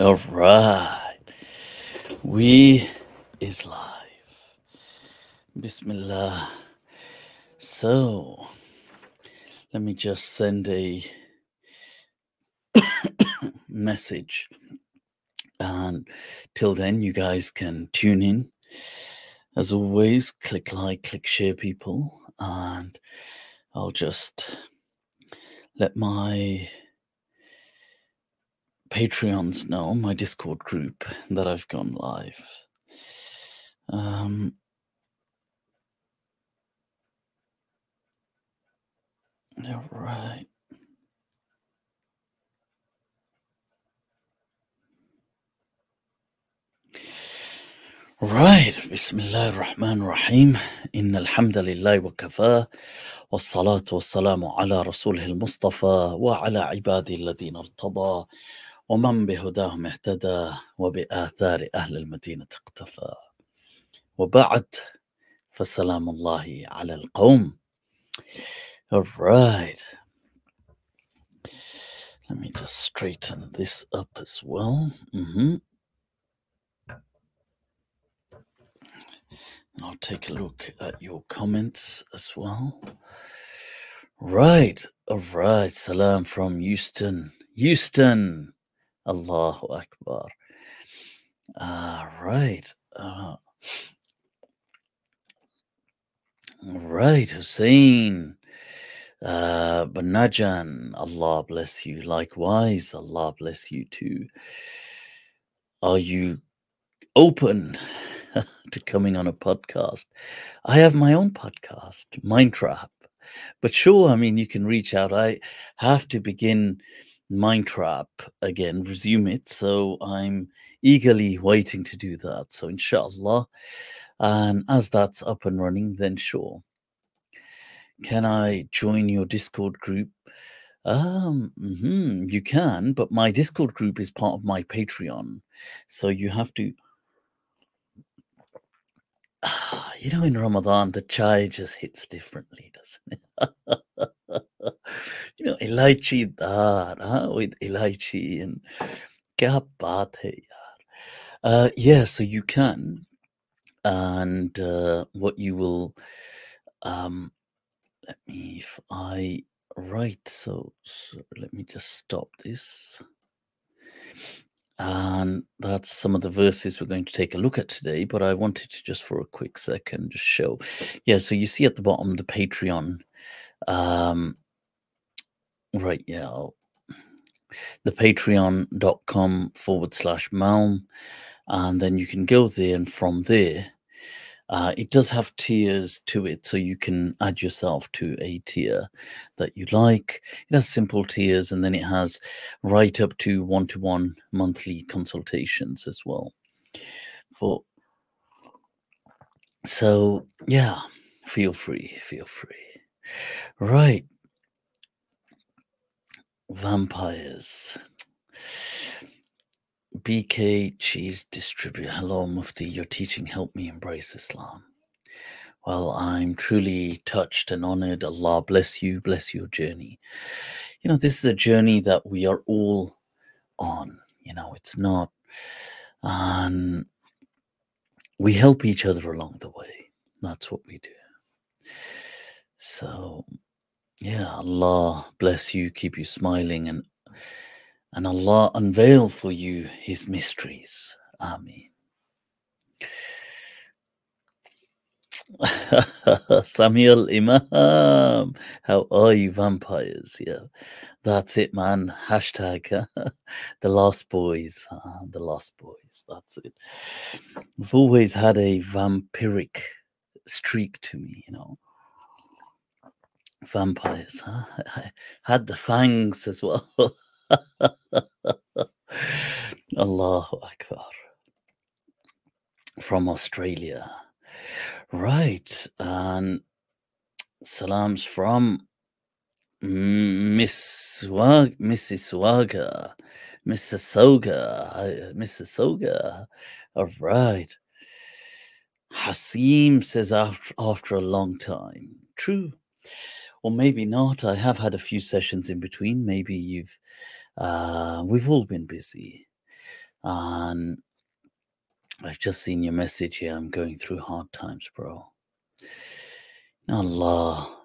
All right. We is live. Bismillah. So, let me just send a message. And till then, you guys can tune in. As always, click like, click share, people. And I'll just let my Patreons know, my Discord group, that I've gone live. Um, all right. Right. Bismillah ar-Rahman ar-Rahim. إن الحمد لله وكفاه والصلاة والسلام على رسوله المصطفى وعلى عباده الذين ارتضى ومن بهداهم اهتدى وبآثار أهل المدينة اقتفى وبعد فسلام الله على القوم All right. Let me just straighten this up as well. hmm I'll take a look at your comments as well. Right. All right. Salam from Houston. Houston. Allahu Akbar. All right. Uh, right. Hussein. Uh, Banajan. Allah bless you. Likewise. Allah bless you too. Are you open to coming on a podcast? I have my own podcast, Mind Trap. But sure, I mean, you can reach out. I have to begin Mind Trap again, resume it. So I'm eagerly waiting to do that. So, inshallah. And as that's up and running, then sure. Can I join your Discord group? Um, mhm, you can, but my Discord group is part of my Patreon. So you have to, you know, in Ramadan, the chai just hits differently, doesn't it? you know, elaichi dar, huh? with elaichi and kya baat hai yaar. Uh, yeah, so you can. And uh, what you will, um, let me, if I write, so, so let me just stop this. And that's some of the verses we're going to take a look at today. But I wanted to just for a quick second just show. Yeah, so you see at the bottom the Patreon. Um, right, yeah. I'll- the patreon.com forward slash Malm. And then you can go there, and from there, uh, it does have tiers to it, so you can add yourself to a tier that you like. It has simple tiers, and then it has right up to one to one monthly consultations as well. For so, yeah, feel free, feel free. Right, vampires. BK Cheese Distributor. Hello, Mufti. Your teaching helped me embrace Islam. Well, I'm truly touched and honored. Allah bless you, bless your journey. You know, this is a journey that we are all on. You know, it's not. And we help each other along the way. That's what we do. So, yeah, Allah bless you, keep you smiling, and and Allah unveil for you His mysteries. Ameen. Samuel Imam, how are you, vampires? Yeah, that's it, man. Hashtag the Lost Boys. uh, the Lost Boys. That's it. I've always had a vampiric streak to me, you know. Vampires, huh? I had the fangs as well. Allahu Akbar. From Australia. Right. And salams from Miss Swag, Mississauga, Mississauga, uh, Mississauga. All right. Hasim says after after a long time. True. Or maybe not. I have had a few sessions in between. Maybe you've uh we've all been busy. And I've just seen your message here. I'm going through hard times, bro. Allah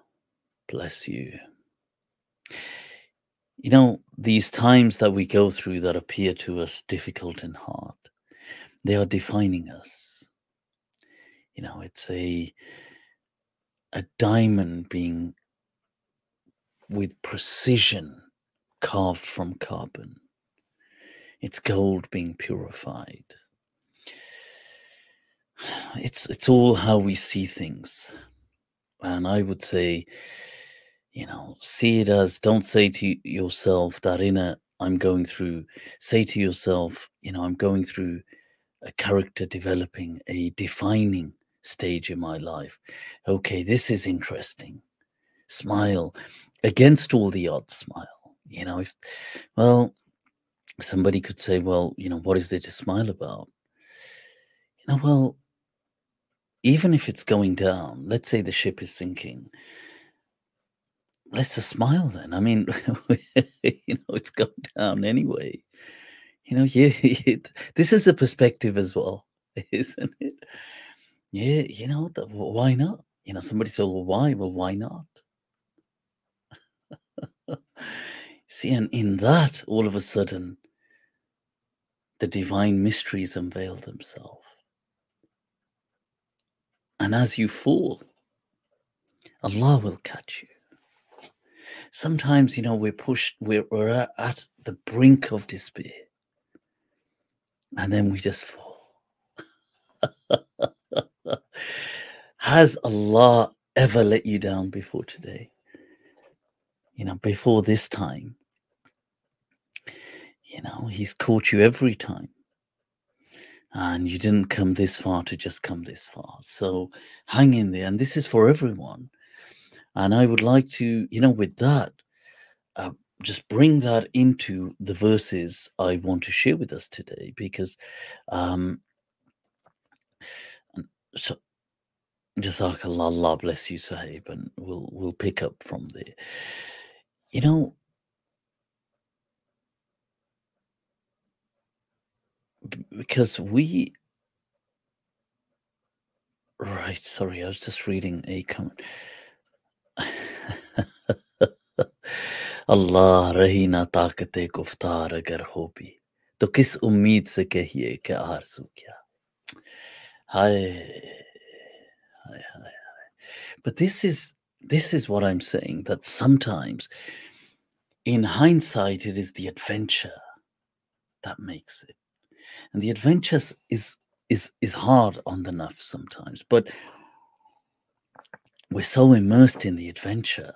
bless you. You know, these times that we go through that appear to us difficult and hard, they are defining us. You know, it's a a diamond being with precision carved from carbon. It's gold being purified. It's it's all how we see things. And I would say, you know, see it as don't say to yourself that in a I'm going through, say to yourself, you know, I'm going through a character developing, a defining stage in my life. Okay, this is interesting. Smile against all the odds, smile. You know, if, well, somebody could say, well, you know, what is there to smile about? You know, well, even if it's going down, let's say the ship is sinking, let's just smile then. I mean, you know, it's going down anyway. You know, yeah, this is a perspective as well, isn't it? Yeah, you know, why not? You know, somebody said, well, why? Well, why not? See, and in that, all of a sudden, the divine mysteries unveil themselves. And as you fall, Allah will catch you. Sometimes, you know, we're pushed, we're, we're at the brink of despair. And then we just fall. Has Allah ever let you down before today? You know, before this time? You know, He's caught you every time and you didn't come this far to just come this far. So hang in there. And this is for everyone. And I would like to, you know, with that, uh, just bring that into the verses I want to share with us today because um so Jazakallah, Allah bless you, Sahib, and we'll we'll pick up from there You know, because we right sorry i was just reading a comment अल्लाह रही ना ताकत गुफ्तार अगर हो भी तो किस उम्मीद से कहिए कि आरजू क्या हाय हाय हाय but this is this is what i'm saying that sometimes in hindsight it is the adventure that makes it. And the adventure is is is hard on the nafs sometimes but we're so immersed in the adventure.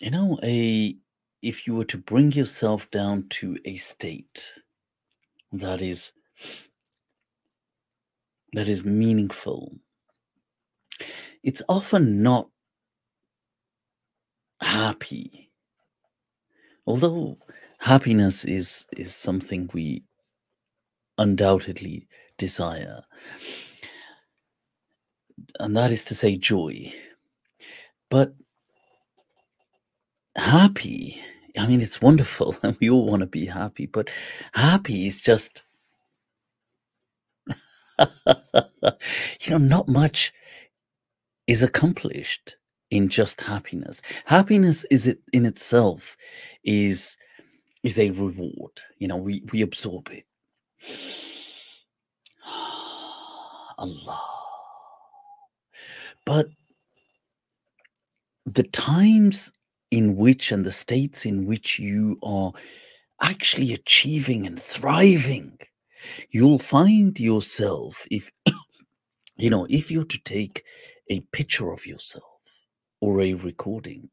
You know a if you were to bring yourself down to a state that is that is meaningful it's often not happy. Although happiness is is something we undoubtedly desire and that is to say joy. But happy i mean it's wonderful and we all want to be happy but happy is just you know not much is accomplished in just happiness happiness is it in itself is is a reward. You know, we, we absorb it. Allah. But the times in which and the states in which you are actually achieving and thriving, you'll find yourself, if you know, if you're to take a picture of yourself or a recording,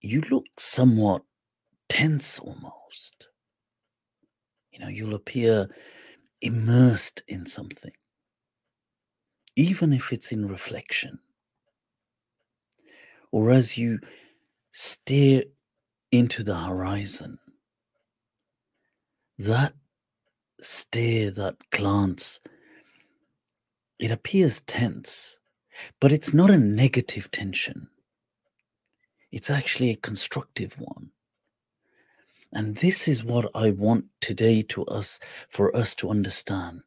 you look somewhat tense almost. You know, you'll appear immersed in something, even if it's in reflection. Or as you stare into the horizon, that stare, that glance, it appears tense, but it's not a negative tension. It's actually a constructive one And this is what I want today to us for us to understand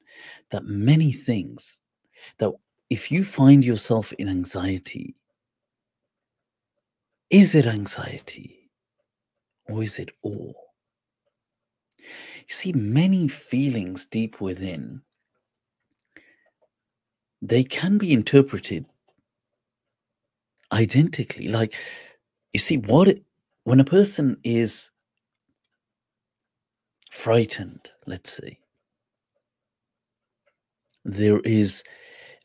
that many things that if you find yourself in anxiety, is it anxiety or is it awe? You see, many feelings deep within, they can be interpreted identically. Like, you see, what it, when a person is frightened, let's say, there is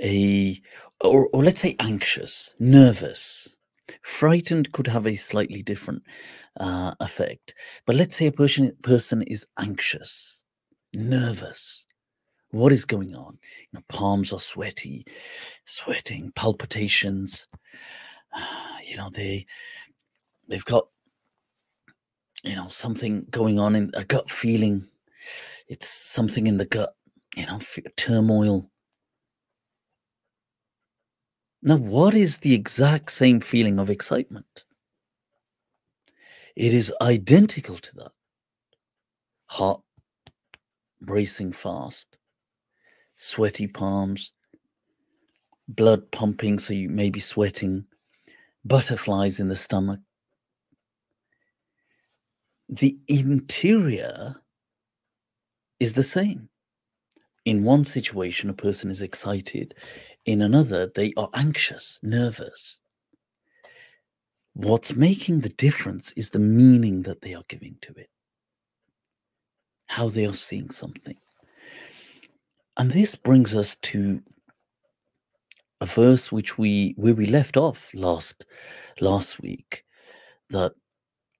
a, or, or let's say anxious, nervous, frightened could have a slightly different uh, effect. But let's say a person, person is anxious, nervous. What is going on? You know, palms are sweaty, sweating, palpitations. You know, they they've got you know something going on in a gut feeling. It's something in the gut. You know, turmoil. Now, what is the exact same feeling of excitement? It is identical to that. Hot, bracing fast, sweaty palms, blood pumping, so you may be sweating, butterflies in the stomach. The interior is the same. In one situation, a person is excited. In another, they are anxious, nervous. What's making the difference is the meaning that they are giving to it, how they are seeing something. And this brings us to a verse which we where we left off last last week that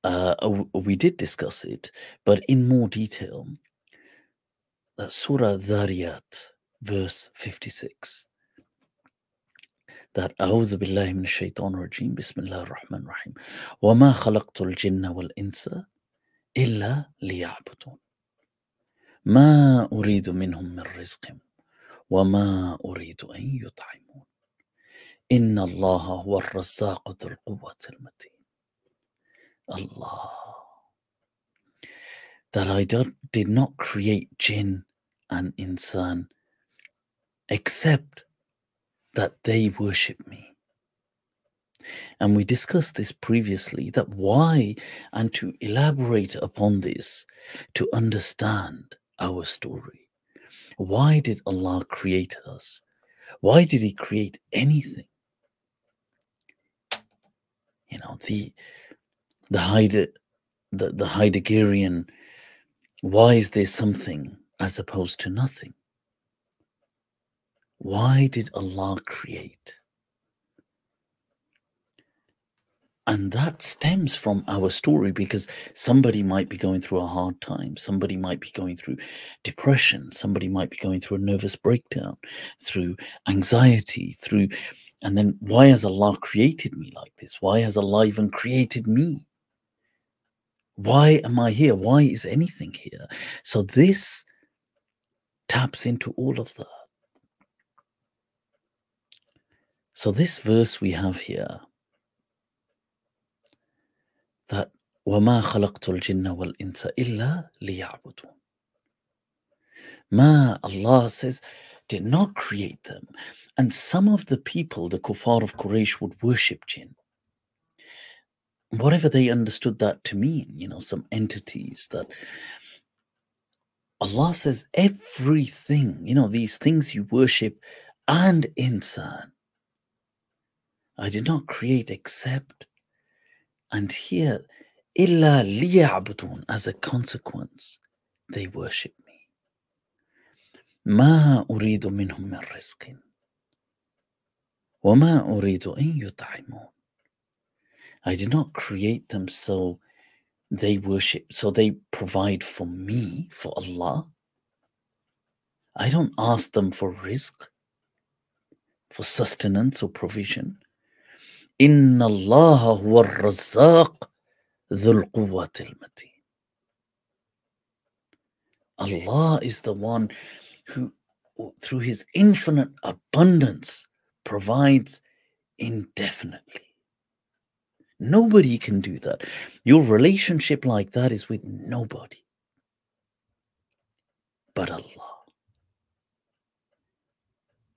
uh, we did discuss it, but in more detail. That Surah Dhariyat, verse 56 that أعوذ بالله من الشيطان الرجيم بسم الله الرحمن الرحيم وما خلقت الجن والإنس إلا ليعبدون ما أريد منهم من رزق وما أريد أن يطعمون إن الله هو الرزاق ذو القوة المتين Allah that I did not create jinn and insan except that they worship me. And we discussed this previously that why, and to elaborate upon this, to understand our story. Why did Allah create us? Why did He create anything? You know, the the Heide, the, the Heideggerian, why is there something as opposed to nothing? Why did Allah create? And that stems from our story because somebody might be going through a hard time. Somebody might be going through depression. Somebody might be going through a nervous breakdown, through anxiety, through. And then why has Allah created me like this? Why has Allah even created me? Why am I here? Why is anything here? So this taps into all of that. So, this verse we have here that وَمَا خَلَقْتُ الْجِنَّ وَالْإِنسَ إِلَّا لِيَعْبُدُونَ Ma, Allah says, did not create them. And some of the people, the kuffar of Quraysh, would worship jinn. Whatever they understood that to mean, you know, some entities that Allah says everything, you know, these things you worship and insan I did not create except, and here, illa liya'budun, as a consequence, they worship me. Ma أريد minhum من رزق وما أريد أن يطعمون I did not create them so they worship, so they provide for me, for Allah. I don't ask them for rizq, for sustenance or provision. إن الله هو الرزاق ذو القوة المتين Allah is the one who, through His infinite abundance, provides indefinitely. Nobody can do that. Your relationship like that is with nobody but Allah.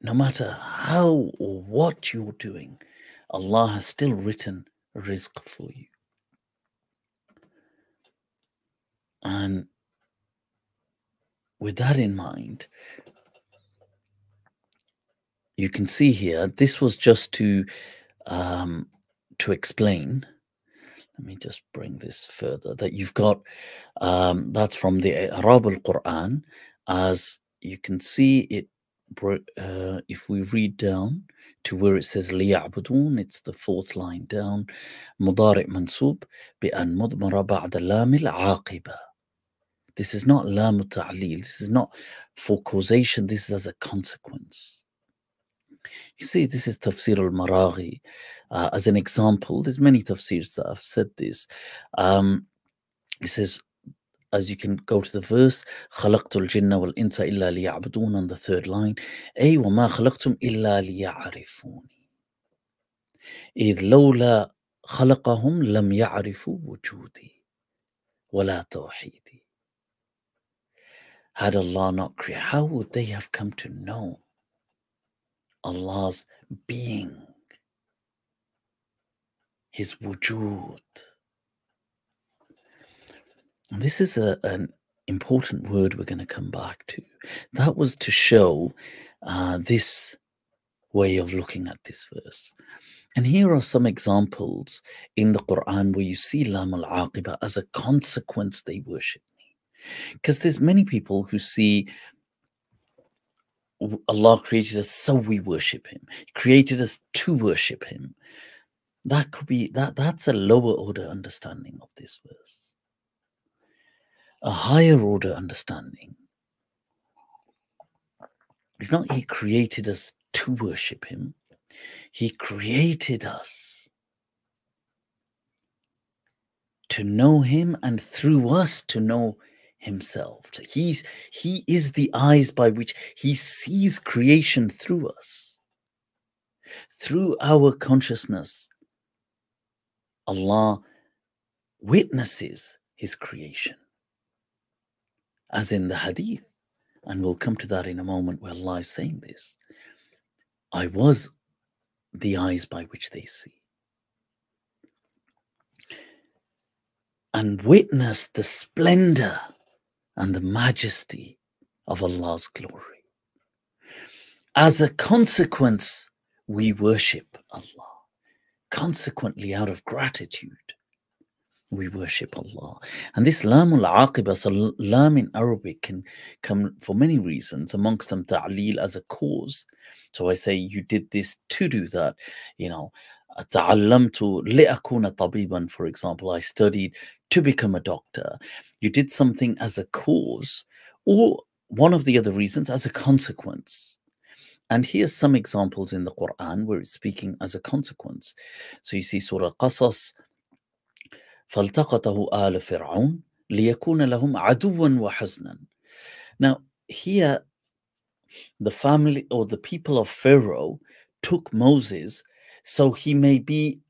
No matter how or what you're doing, Allah has still written rizq for you. And with that in mind, you can see here, this was just to um, to explain. Let me just bring this further. That you've got um, that's from the I'rab al Quran, as you can see it Uh, if we read down to where it says ليعبدون, it's the fourth line down. مضارع منصوب بأن مضمرة بعد لام العاقبة. This is not lam ta'lil. This is not for causation. This is as a consequence. You see, this is Tafsir al Maraghi. Uh, as an example, there's many tafsirs that have said this. Um, it says, as you can go to the verse, خلقت الجن والإنس إلا ليعبدون on the third line. أي وما خلقتم إلا ليعرفوني. إذ لولا خلقهم لم يعرفوا وجودي ولا توحيدي. Had Allah not created, how would they have come to know Allah's being, His wujud. This is a, an important word we're going to come back to. That was to show uh, this way of looking at this verse. And here are some examples in the Quran where you see Lam al Aqiba as a consequence they worship me. Because there's many people who see Allah created us so we worship him. He created us to worship him. That could be that that's a lower order understanding of this verse. A higher order understanding is not he created us to worship him. He created us to know him and through us to know himself. He's he is the eyes by which he sees creation through us. Through our consciousness, Allah witnesses his creation. As in the hadith, and we'll come to that in a moment where Allah is saying this. I was the eyes by which they see. And witness the splendor and the majesty of Allah's glory. As a consequence, we worship Allah. Consequently, out of gratitude, we worship Allah. And this lamul aqiba, so lam in Arabic can come for many reasons, amongst them ta'lil as a cause. So I say you did this to do that, you know. تعلمت لأكون طبيبا for example I studied to become a doctor you did something as a cause or one of the other reasons as a consequence and here's some examples in the Quran where it's speaking as a consequence so you see Surah Qasas فالتقطه آل فرعون ليكون لهم عدوا وحزنا now here the family or the people of Pharaoh took Moses so he may be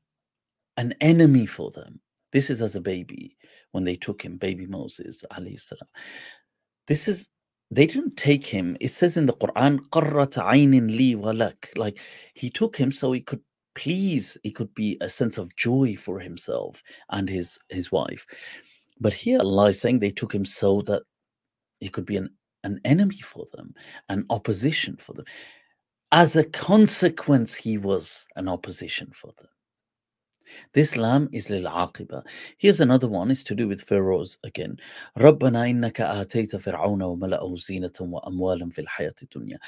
an enemy for them. This is as a baby when they took him, baby Moses. This is they didn't take him. It says in the Quran, li walak. Like he took him so he could please it could be a sense of joy for himself and his his wife but here allah is saying they took him so that he could be an an enemy for them an opposition for them as a consequence he was an opposition for them this lam is lil aqiba. Here's another one. It's to do with pharaohs again. رَبَّنَا إِنَّكَ آتَيْتَ فِرْعَوْنَ وَمَلَأَهُ زِينَةً وَأَمْوَالًا فِي الْحَيَاةِ الدُّنْيَا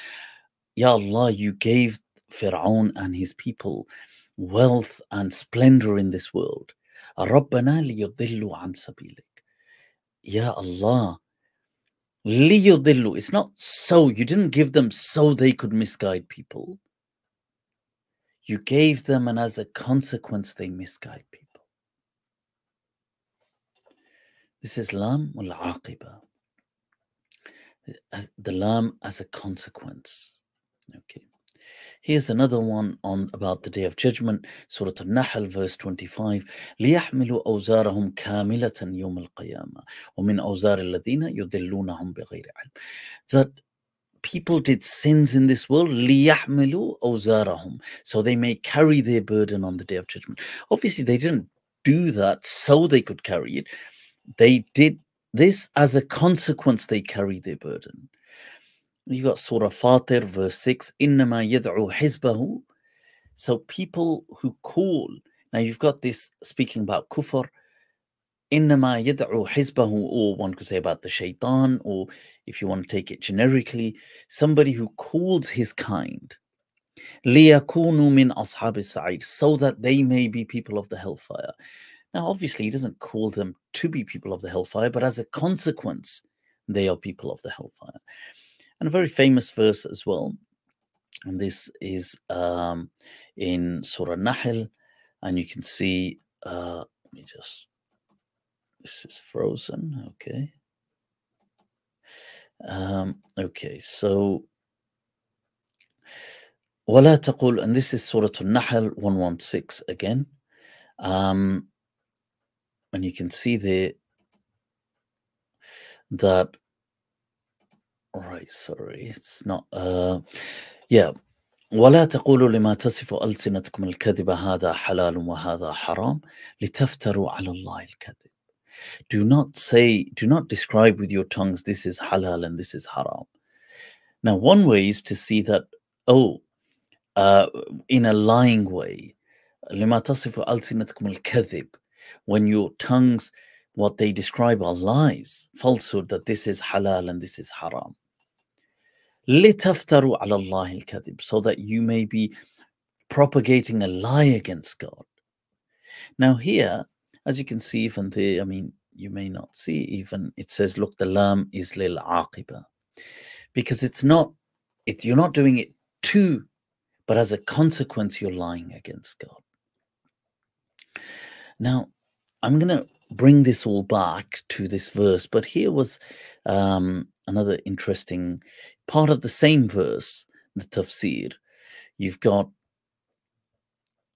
Ya Allah, you gave Pharaoh and his people wealth and splendor in this world. ربنا ليضلوا عن سبيلك. Ya Allah, Liyudillu. It's not so. You didn't give them so they could misguide people. You gave them, and as a consequence, they misguide people. This is lam wal aqiba. The lam as a consequence. Okay. Here's another one on about the day of judgment, Surah Al-Nahl, verse 25. ليحملوا أوزارهم كاملة يوم القيامة ومن أوزار الذين يضلونهم بغير علم. That people did sins in this world ليحملوا أوزارهم so they may carry their burden on the day of judgment. Obviously, they didn't do that so they could carry it. They did this as a consequence, they carry their burden. you got Surah Fatir, verse 6, إِنَّمَا يَدْعُو hizbahu. So people who call, now you've got this speaking about kufr, إِنَّمَا يَدْعُو حِزْبَهُ or one could say about the shaitan, or if you want to take it generically, somebody who calls his kind, لِيَكُونُوا min ashab السَّعِيرِ so that they may be people of the hellfire. Now obviously he doesn't call them to be people of the hellfire, but as a consequence, they are people of the hellfire and a very famous verse as well. And this is um, in Surah Nahl, and you can see. Uh, let me just. This is frozen. Okay. Um, okay, so ولا تقول and this is Surah Al-Nahl 116 again um, and you can see there that right sorry it's not uh yeah ولا تقولوا لما تصف ألسنتكم الكذب هذا حلال وهذا حرام لتفتروا على الله الكذب do not say do not describe with your tongues this is halal and this is haram now one way is to see that oh uh, in a lying way لما تصف ألسنتكم الكذب when your tongues what they describe are lies falsehood that this is halal and this is haram لِتَفْتَرُوا عَلَى اللَّهِ الْكَذِبِ So that you may be propagating a lie against God. Now here, as you can see even there, I mean, you may not see even, it says, look, the lam is lil aqiba. Because it's not, it, you're not doing it to, but as a consequence, you're lying against God. Now, I'm going to bring this all back to this verse, but here was um, another interesting part of the same verse, the tafsir. You've got,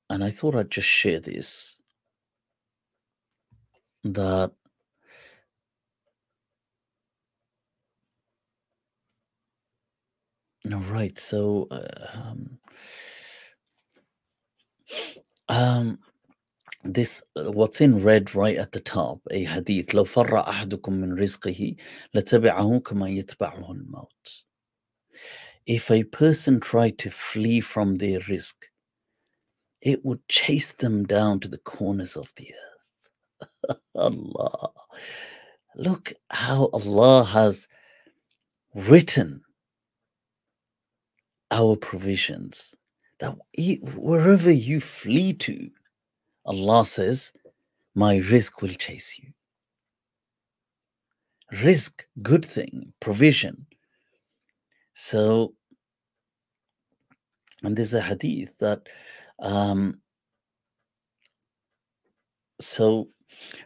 and I thought I'd just share this, that all right, so um, um, this uh, what's in red right at the top a hadith لو فر أحدكم من رزقه لتبعه كما يتبعه الموت if a person tried to flee from their rizq it would chase them down to the corners of the earth. Allah. Look how Allah has written our provisions that wherever you flee to Allah says, My rizq will chase you. Rizq, good thing, provision. So, and there's a hadith that, um, so,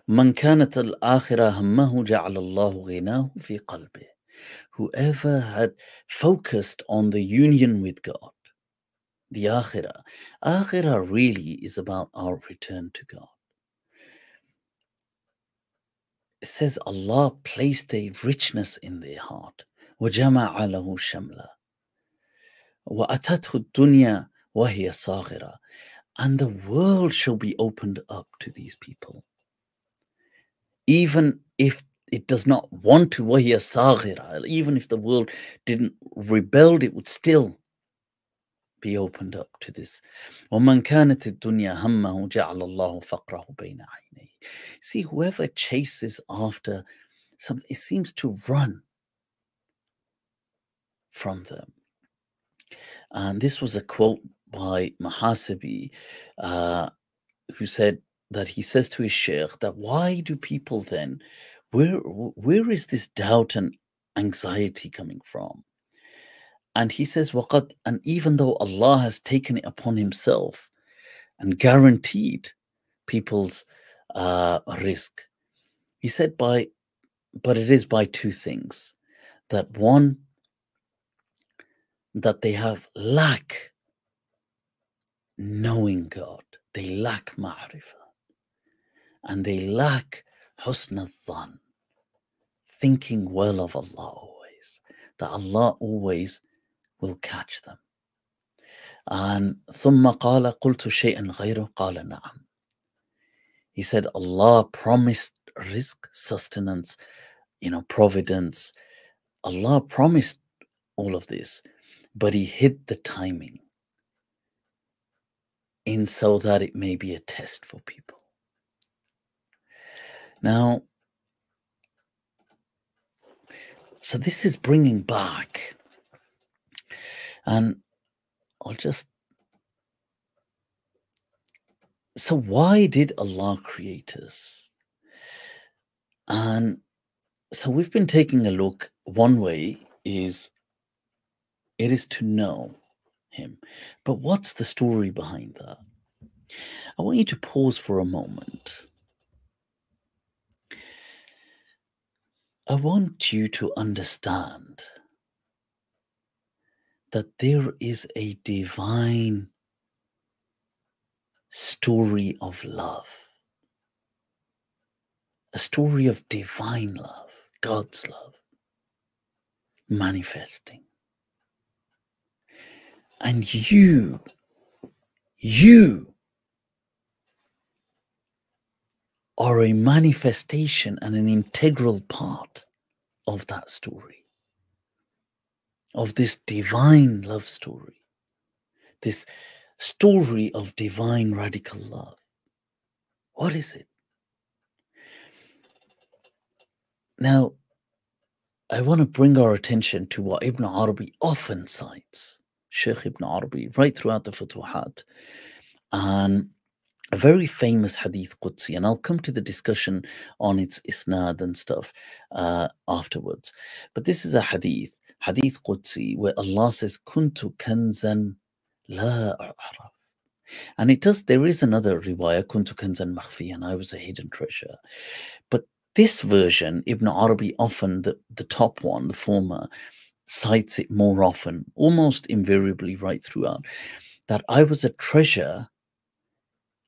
من كانت الآخرة همه جعل الله غناه في قلبه. Whoever had focused on the union with God, the akhirah. Akhirah really is about our return to God. It says Allah placed a richness in their heart. وَجَمَعَ لَهُ شَمْلًا وَأَتَتْهُ الدُّنْيَا وَهِيَ صَاغِرَةٌ And the world shall be opened up to these people. Even if it does not want to, وَهِيَ صَاغِرَةٌ Even if the world didn't rebel, it would still be opened up to this. وَمَنْ كَانَتِ الدُّنْيَا هَمَّهُ جَعْلَ اللَّهُ فَقْرَهُ بَيْنَ عَيْنَيْهِ See, whoever chases after something, it seems to run from them. And this was a quote by Muhasibi, uh, who said that he says to his sheikh that why do people then, where where is this doubt and anxiety coming from? And he says, وَقَدْ And even though Allah has taken it upon himself and guaranteed people's uh, rizq, he said, by, but it is by two things. That one, that they have lack knowing God. They lack ma'rifah. And they lack husn thinking well of Allah always. That Allah always will catch them. And ثم قال قلت شيئا غيره قال نعم. He said Allah promised rizq, sustenance, you know, providence. Allah promised all of this, but he hid the timing in so that it may be a test for people. Now, so this is bringing back and I'll just. So, why did Allah create us? And so, we've been taking a look. One way is it is to know Him. But what's the story behind that? I want you to pause for a moment. I want you to understand that there is a divine story of love, a story of divine love, God's love, manifesting. And you, you are a manifestation and an integral part of that story, of this divine love story, this story of divine radical love. What is it? Now, I want to bring our attention to what Ibn Arabi often cites, Sheikh Ibn Arabi, right throughout the Futuhat. And a very famous hadith Qudsi, and I'll come to the discussion on its isnad and stuff uh, afterwards. But this is a hadith, hadith Qudsi where Allah says, Kuntu kanzan la a'raf. And it does, there is another riwayah, Kuntu kanzan makhfi, and I was a hidden treasure. But this version, Ibn Arabi often, the, the top one, the former, cites it more often, almost invariably right throughout, that I was a treasure,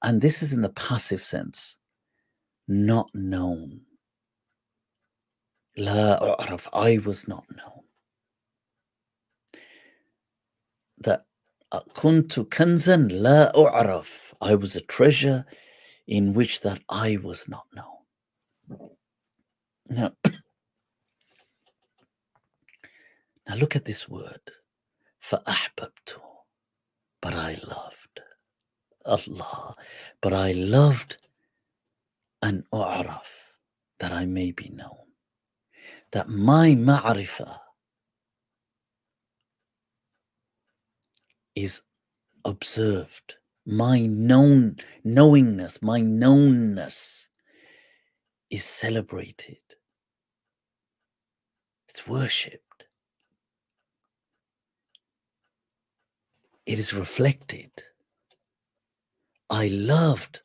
and this is in the passive sense, not known. La I was not known. كنت كنزا لا أعرف, I was a treasure in which that I was not known. Now, now look at this word, فأحببت, but I loved. Allah, but I loved an u'raf, that I may be known. That my ma'rifah is observed. My known knowingness, my knownness is celebrated. It's worshipped. It is reflected. I loved.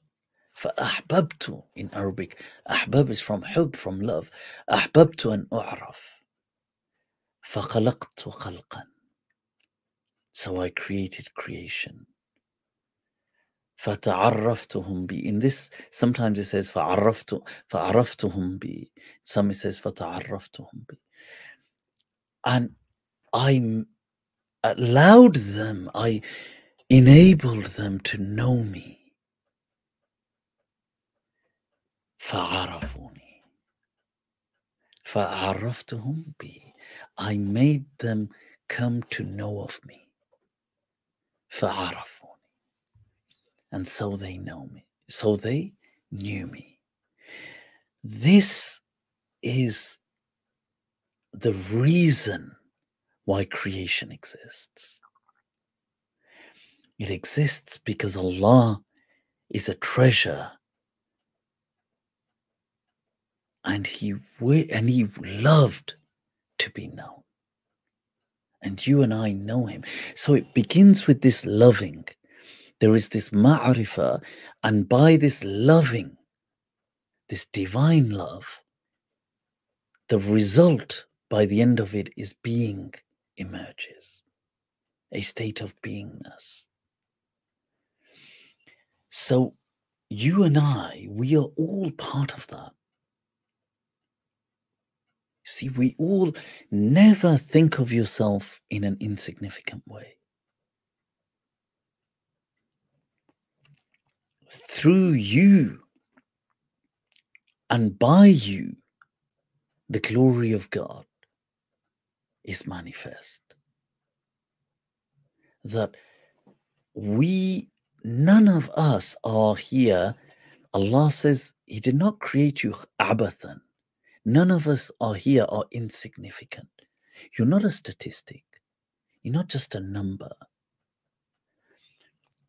فأحببت in Arabic. أحبب is from حب, from love. أحببت أن أعرف. فخلقت خلقا. So I created creation. فتعرفتهم بي. In this, sometimes it says فعرفت فعرفتهم بي. Some it says فتعرفتهم بي. And I allowed them, I enabled them to know me. فعرفوني فعرفتهم بي I made them come to know of me فعرفوني and so they know me so they knew me this is the reason why creation exists it exists because Allah is a treasure and he and he loved to be known and you and i know him. So it begins with this loving. There is this ma'rifah and by this loving this divine love the result by the end of it is being emerges a state of beingness. So you and I, we are all part of that. See, we all never think of yourself in an insignificant way. Through you and by you, the glory of God is manifest. That we, none of us are here. Allah says He did not create you abathan. None of us are here are insignificant. You're not a statistic. You're not just a number.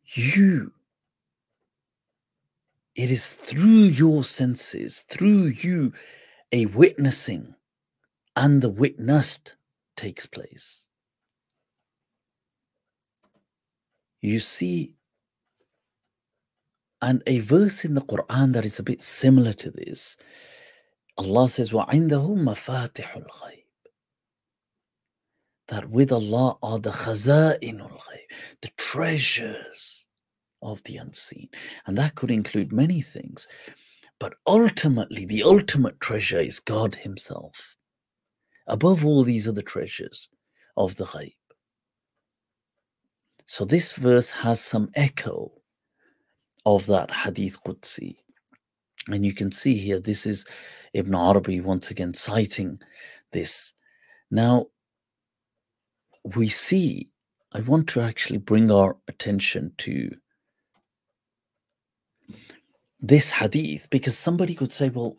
You, it is through your senses, through you, a witnessing and the witnessed takes place. You see, and a verse in the Quran that is a bit similar to this, Allah says, وَعِنْدَهُ مَفَاتِحُ الْغَيْبِ That with Allah are the khaza'inul ghayb, the treasures of the unseen. And that could include many things. But ultimately, the ultimate treasure is God Himself, above all these other treasures of the ghaib. So this verse has some echo of that hadith Qudsi. and you can see here, this is Ibn Arabi once again citing this. Now, we see, I want to actually bring our attention to this hadith because somebody could say, well,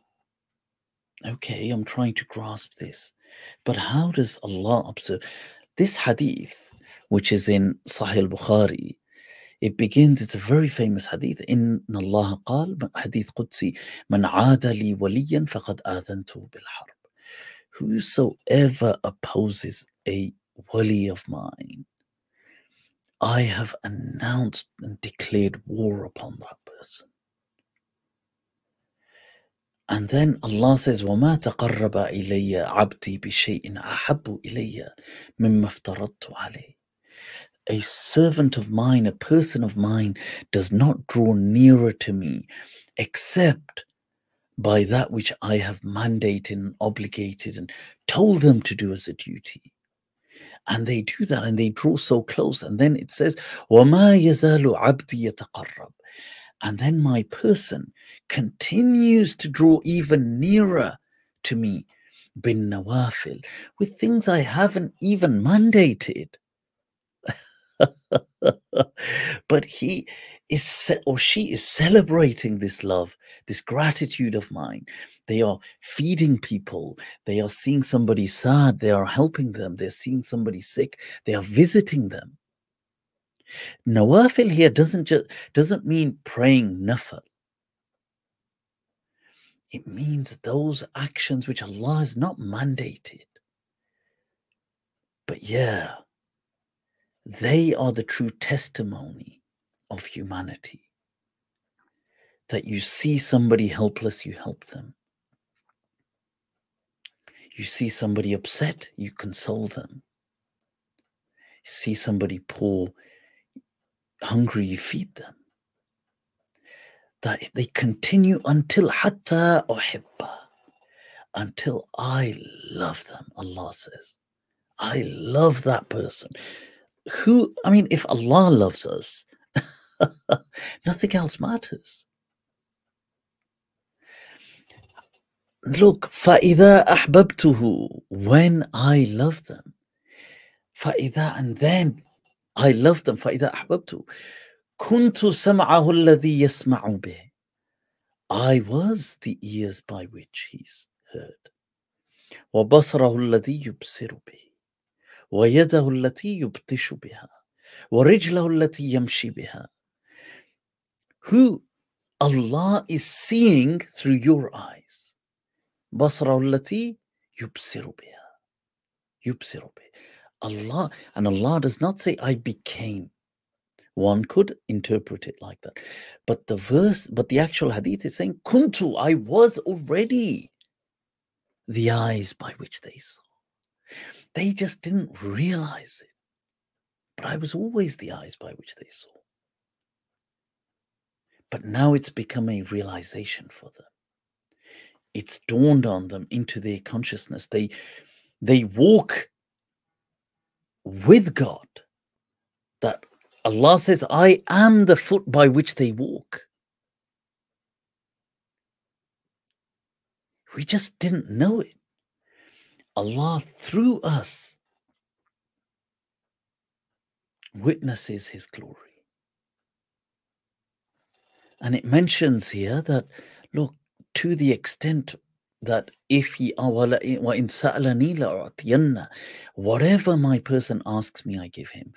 okay, I'm trying to grasp this, but how does Allah observe this hadith, which is in Sahih Bukhari? It begins, it's a very famous hadith. In Allah قال, hadith Qudsi, من عاد لي وليا فقد آذنته بالحرب. Whosoever opposes a wali of mine, I have announced and declared war upon that person. And then Allah says, وَمَا تَقَرَّبَ إِلَيَّ عَبْدِي بِشَيْءٍ أَحَبُّ إِلَيَّ مِمَّا افْتَرَضْتُ عَلَيْهِ A servant of mine, a person of mine, does not draw nearer to me except by that which I have mandated and obligated and told them to do as a duty. And they do that and they draw so close. And then it says, وَمَا يَزَالُ عَبْدِي يَتَقَرَّبُ and then my person continues to draw even nearer to me, bin nawafil, with things I haven't even mandated. but he is or she is celebrating this love, this gratitude of mine. They are feeding people. They are seeing somebody sad. They are helping them. They're seeing somebody sick. They are visiting them. Nawafil here doesn't just doesn't mean praying nafil. It means those actions which Allah has not mandated. But yeah, they are the true testimony of humanity. That you see somebody helpless, you help them. You see somebody upset, you console them. You see somebody poor, hungry, you feed them. That they continue until hatta uhibba, until I love them, Allah says. I love that person Who, I mean, if Allah loves us, nothing else matters. Look, فَإِذَا أَحْبَبْتُهُ When I love them. فَإِذَا And then I love them فإذا أحببت كنت سمعه الذي يسمع به I was the ears by which he's heard وبصره الذي يبصر به ويده التي يبطش بها ورجله التي يمشي بها Who Allah is seeing through your eyes بصره التي يبصر بها يبصر بها Allah, and Allah does not say, I became. One could interpret it like that. But the verse, but the actual hadith is saying, Kuntu, I was already the eyes by which they saw. They just didn't realize it. But I was always the eyes by which they saw. But now it's become a realization for them. It's dawned on them into their consciousness. They they walk with God. That Allah says, I am the foot by which they walk. We just didn't know it. Allah, through us, witnesses His glory. And it mentions here that, look, to the extent that if he ah, eh, whatever my person asks me, I give him.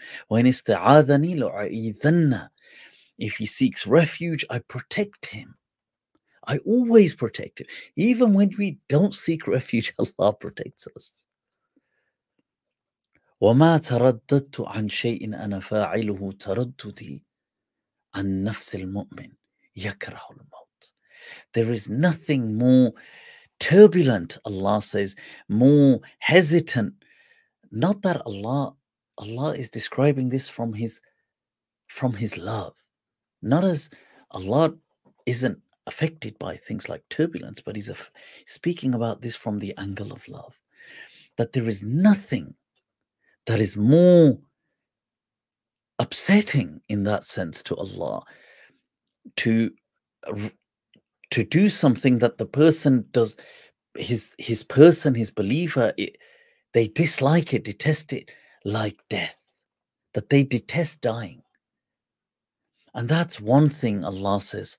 If he seeks refuge, I protect him. I always protect him. Even when we don't seek refuge, Allah protects us. وما ترددت عن شيء أنا فاعله ترددي عن نفس المؤمن يكره الموت. There is nothing more turbulent, Allah says, more hesitant. Not that Allah, Allah is describing this from his from his love. Not as Allah isn't affected by things like turbulence, but he's speaking about this from the angle of love. That there is nothing that is more upsetting in that sense to Allah to to do something that the person does his his person his believer it, they dislike it detest it like death that they detest dying and that's one thing allah says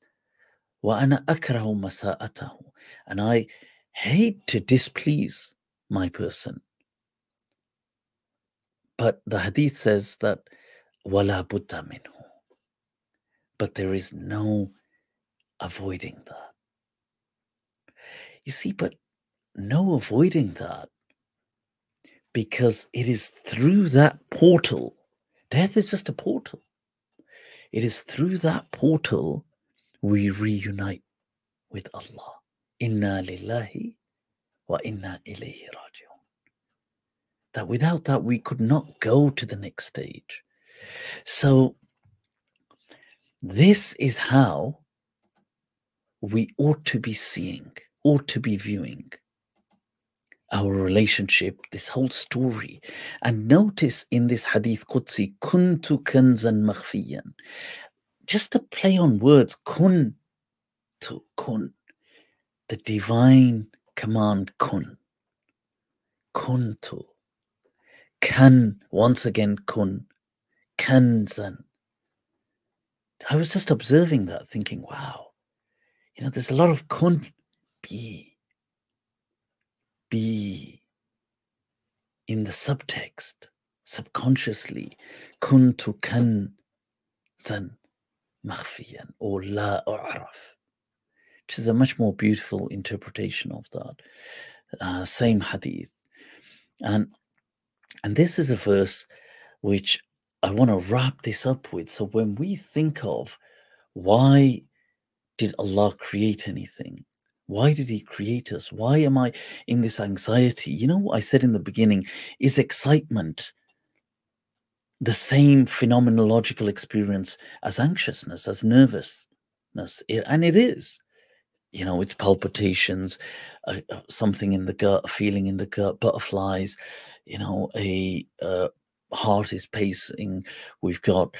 وَأَنَا أَكْرَهُ مَسَاءَتَهُ and i hate to displease my person but the hadith says that وَلَا بُدَّ مِنْهُ but there is no avoiding that. You see, but no avoiding that because it is through that portal. Death is just a portal. It is through that portal we reunite with Allah. Inna lillahi wa inna ilayhi raji'un. That without that we could not go to the next stage. So this is how we ought to be seeing, ought to be viewing our relationship, this whole story. And notice in this hadith Qudsi, kuntu kanzan makhfiyan. Just to play on words, kun to kun. The divine command kun. Kuntu. Kan, once again kun. Kanzan. I was just observing that, thinking, wow, you know, there's a lot of kun, be, be in the subtext, subconsciously, kun to kan zan makhfiyan or la u'raf, which is a much more beautiful interpretation of that uh, same hadith. And and this is a verse which I want to wrap this up with. So when we think of why did Allah create anything? Why did He create us? Why am I in this anxiety? You know what I said in the beginning? Is excitement the same phenomenological experience as anxiousness, as nervousness? It, and it is. You know, it's palpitations, uh, something in the gut, a feeling in the gut, butterflies, you know, a uh, heart is pacing. We've got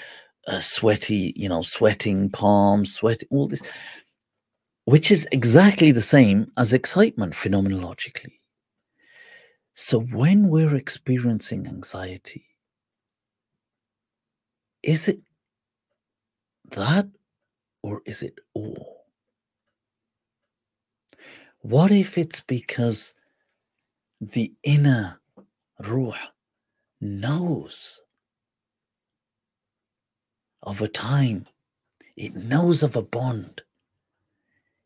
uh, sweaty, you know, sweating palms, sweat, all this, which is exactly the same as excitement phenomenologically. So when we're experiencing anxiety, is it that or is it all? What if it's because the inner ruh knows of a time. It knows of a bond.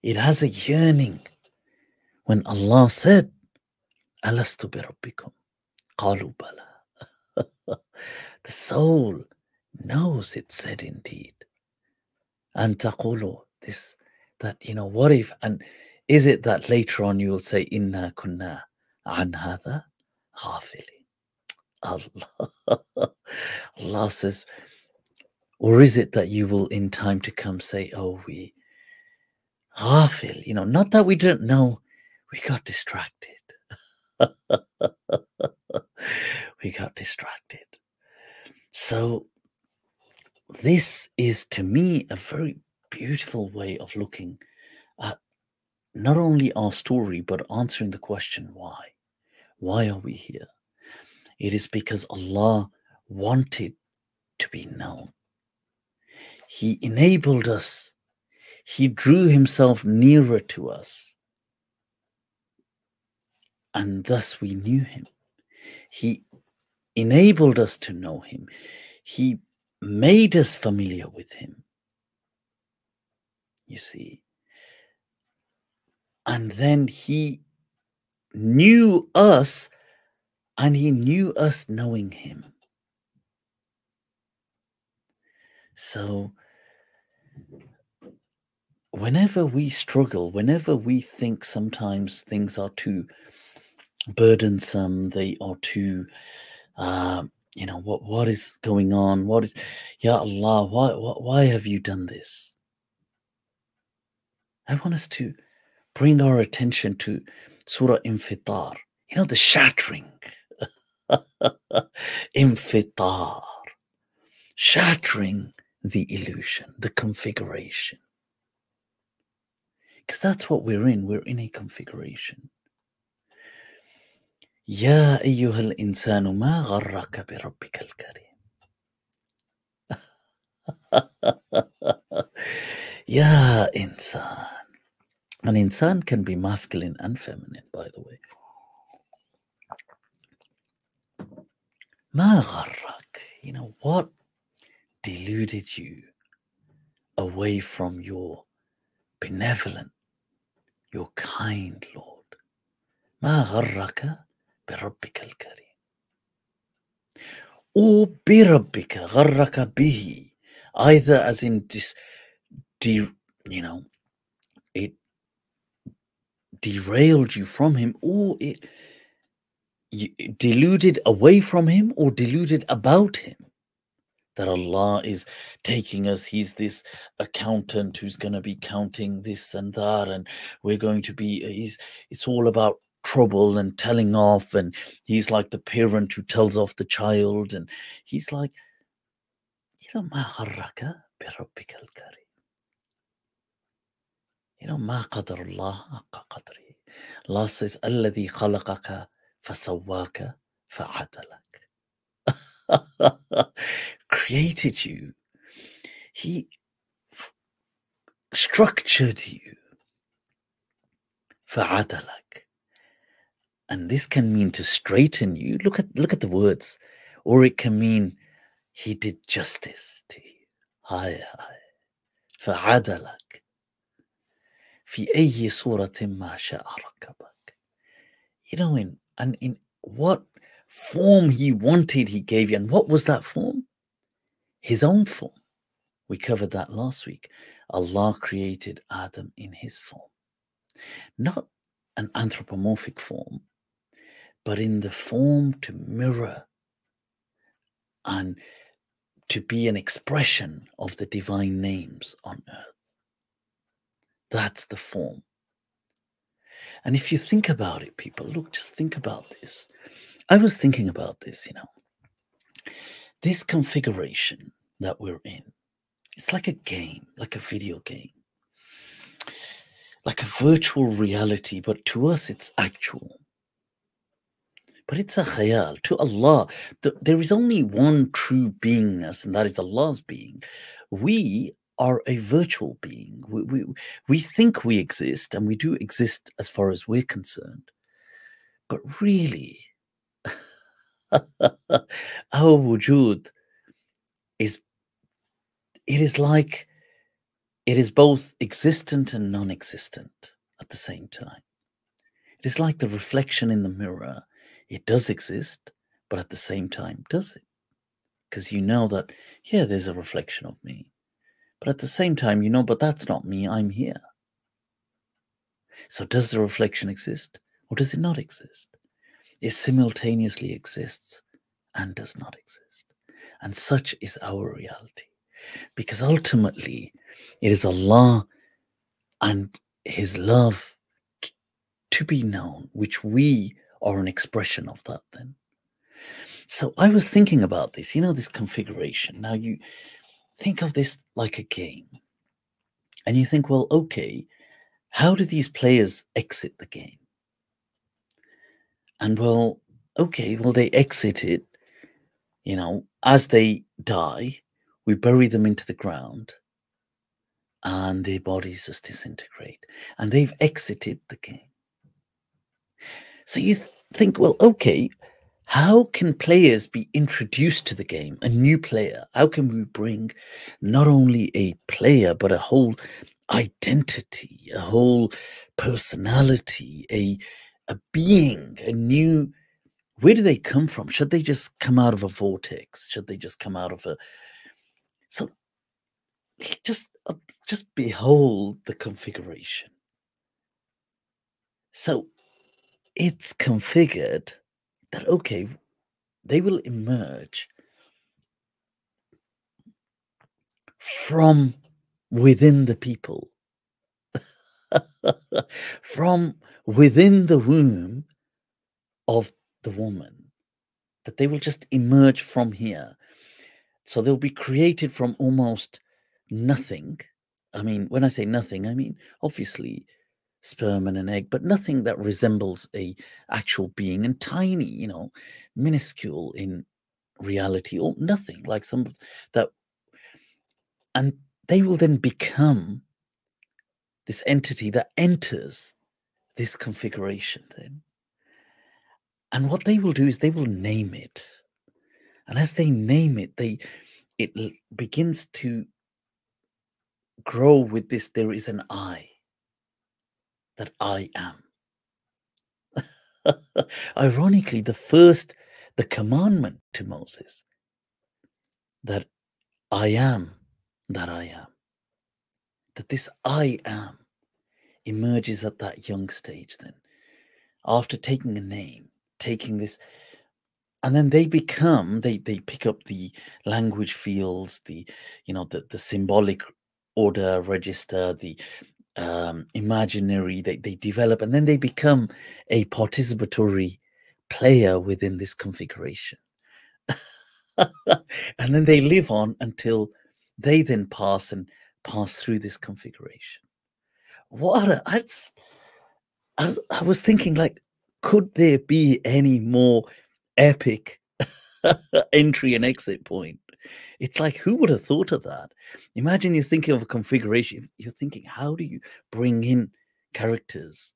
It has a yearning. When Allah said, Alastu bi rabbikum? Qalu bala. the soul knows it said indeed. And taqulu, this, that, you know, what if, and is it that later on you will say, Inna kunna an hadha ghafili? Allah. Allah says, Or is it that you will, in time to come, say, Oh, we, ghafil, you know, not that we didn't know, we got distracted. we got distracted. So, this is to me a very beautiful way of looking at not only our story, but answering the question why. Why are we here? It is because Allah wanted to be known. He enabled us, He drew Himself nearer to us, and thus we knew Him. He enabled us to know Him. He made us familiar with Him. You see. And then He knew us and He knew us knowing Him. So, whenever we struggle, whenever we think sometimes things are too burdensome, they are too, uh, you know, what what is going on? What is, Ya Allah, why, why why have you done this? I want us to bring our attention to Surah Infitar, you know, the shattering. Infitar, shattering the illusion, the configuration. Because that's what we're in. We're in a configuration. يا أيها الإنسان ما غرك بربك الكريم يا إنسان An insan can be masculine and feminine, by the way. ما غرك You know, what deluded you away from your benevolent, your kind Lord. ما غرك بربك الكريم or بربك غرك به either as in dis, de, you know it derailed you from him or it you, deluded away from him or deluded about him that Allah is taking us. He's this accountant who's going to be counting this and that, and we're going to be. He's. It's all about trouble and telling off, and he's like the parent who tells off the child, and he's like, you know, ما غرك بربك الكريم. You know, ما قدر الله حق قدره. Allah says, الذي خلقك فسواك فعدلك. created you. He f- structured you. فعدلك. And this can mean to straighten you. Look at look at the words. Or it can mean he did justice to you. هاي هاي. فعدلك. في أي صورة ما شاء ركبك. You know, in and in what form he wanted, he gave you. And what was that form? His own form. We covered that last week. Allah created Adam in his form, not an anthropomorphic form, but in the form to mirror and to be an expression of the divine names on earth. That's the form. And if you think about it, people, look, just think about this. I was thinking about this, you know. This configuration that we're in, it's like a game, like a video game, like a virtual reality, but to us it's actual. But it's a khayal. To Allah, there is only one true beingness, and that is Allah's being. We are a virtual being. We, we, we think we exist, and we do exist as far as we're concerned. But really, our wujud is it is like it is both existent and non-existent at the same time it is like the reflection in the mirror it does exist but at the same time does it because you know that yeah there's a reflection of me but at the same time you know but that's not me i'm here so does the reflection exist or does it not exist it simultaneously exists and does not exist. And such is our reality. Because ultimately, it is Allah and His love to be known, which we are an expression of that then. So I was thinking about this, you know, this configuration. Now you think of this like a game. And you think, well, okay, how do these players exit the game? And well, okay, well, they exit it, you know, as they die, we bury them into the ground and their bodies just disintegrate and they've exited the game. So you th- think, well, okay, how can players be introduced to the game, a new player? How can we bring not only a player, but a whole identity, a whole personality, a, a being, a new. Where do they come from? Should they just come out of a vortex? Should they just come out of a. So just uh, just behold the configuration. So it's configured that okay, they will emerge from within the people, from within the womb of the woman, that they will just emerge from here. So they'll be created from almost nothing. I mean, when I say nothing, I mean obviously sperm and an egg, but nothing that resembles a actual being and tiny, you know, minuscule in reality or nothing like some that. And they will then become this entity that enters this configuration then. And what they will do is they will name it. And as they name it they it begins to grow with this there is an i that I am. Ironically, the first, the commandment to Moses that I am that I am, that this I am emerges at that young stage, then, after taking a name, taking this, and then they become, they, they pick up the language fields, the, you know, the, the symbolic order register, the um, imaginary, they, they develop, and then they become a participatory player within this configuration. and then they live on until they then pass and pass through this configuration. What a, I just, I was, I was thinking, like, could there be any more epic entry and exit point it's like, who would have thought of that? Imagine you're thinking of a configuration. You're thinking, how do you bring in characters,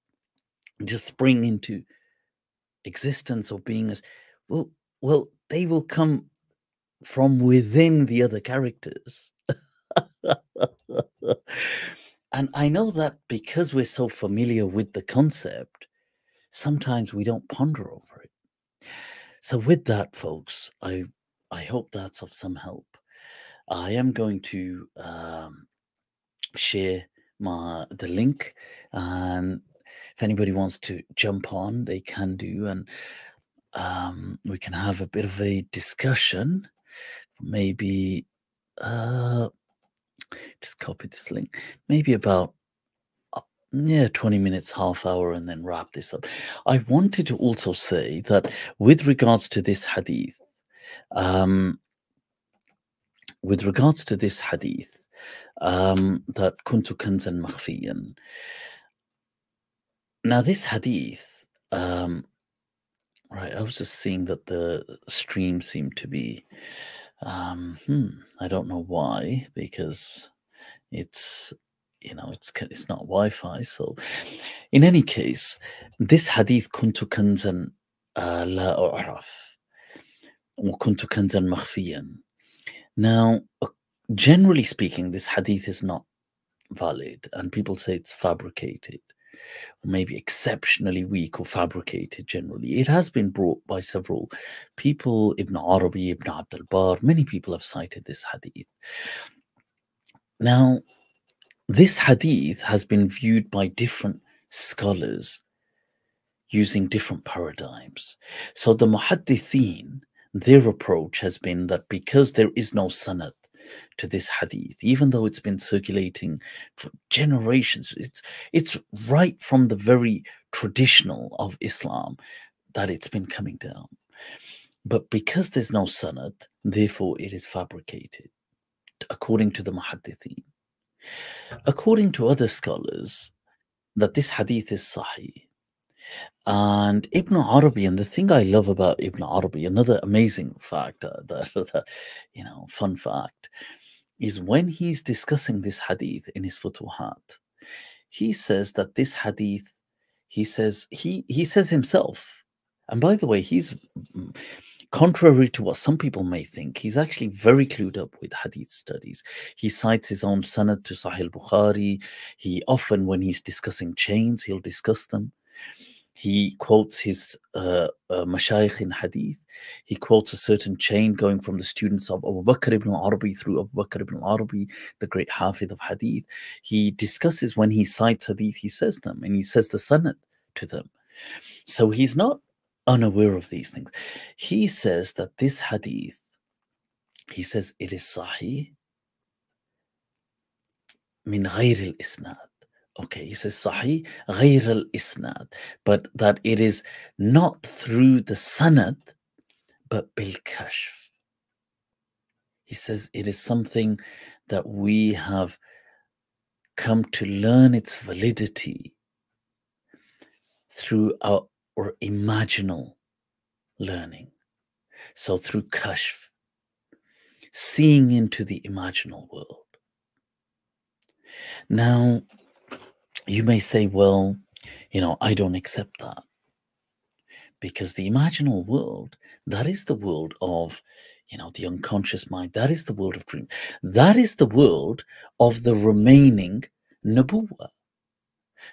just spring into existence or being as well? Well, they will come from within the other characters. and I know that because we're so familiar with the concept, sometimes we don't ponder over it. So, with that, folks, I I hope that's of some help. I am going to um, share my the link, and if anybody wants to jump on, they can do, and um, we can have a bit of a discussion. Maybe uh, just copy this link. Maybe about uh, yeah 20 minutes half hour and then wrap this up i wanted to also say that with regards to this hadith um, with regards to this hadith, um, that kuntu kanzan makhfiyan. Now, this hadith, um, right, I was just seeing that the stream seemed to be, um, hmm, I don't know why, because it's, you know, it's it's not Wi-Fi. So, in any case, this hadith kuntu kanzan uh, la u'raf, kuntu kanzan makhfiyan. Now, uh, generally speaking, this hadith is not valid, and people say it's fabricated, or maybe exceptionally weak or fabricated generally. It has been brought by several people, Ibn Arabi, Ibn Abdul Bar, many people have cited this hadith. Now, this hadith has been viewed by different scholars using different paradigms. So the muhaddithin their approach has been that because there is no sanad, to this hadith, even though it's been circulating for generations. It's it's right from the very traditional of Islam that it's been coming down. But because there's no sanad, therefore it is fabricated, according to the muhaddithin. According to other scholars, that this hadith is sahih. And Ibn Arabi, and the thing I love about Ibn Arabi, another amazing fact, uh, the, you know, fun fact, is when he's discussing this hadith in his Futuhat, he says that this hadith, he says, he, he says himself, and by the way, he's contrary to what some people may think, he's actually very clued up with hadith studies. He cites his own sanad to Sahih Bukhari. He often, when he's discussing chains, he'll discuss them. He quotes his uh, uh, mashayikh in hadith. He quotes a certain chain going from the students of Abu Bakr ibn Arabi through Abu Bakr ibn Arabi, the great hafid of hadith. He discusses when he cites hadith, he says them and he says the sanad to them. So he's not unaware of these things. He says that this hadith, he says it is sahih min ghayr al-isnad. Okay, he says sahih ghayr al-isnad, but that it is not through the sanad, but bil kashf. He says it is something that we have come to learn its validity through our or imaginal learning. So through kashf, seeing into the imaginal world. Now, you may say, well, you know, I don't accept that. Because the imaginal world, that is the world of, you know, the unconscious mind. That is the world of dreams. That is the world of the remaining nubuwwah.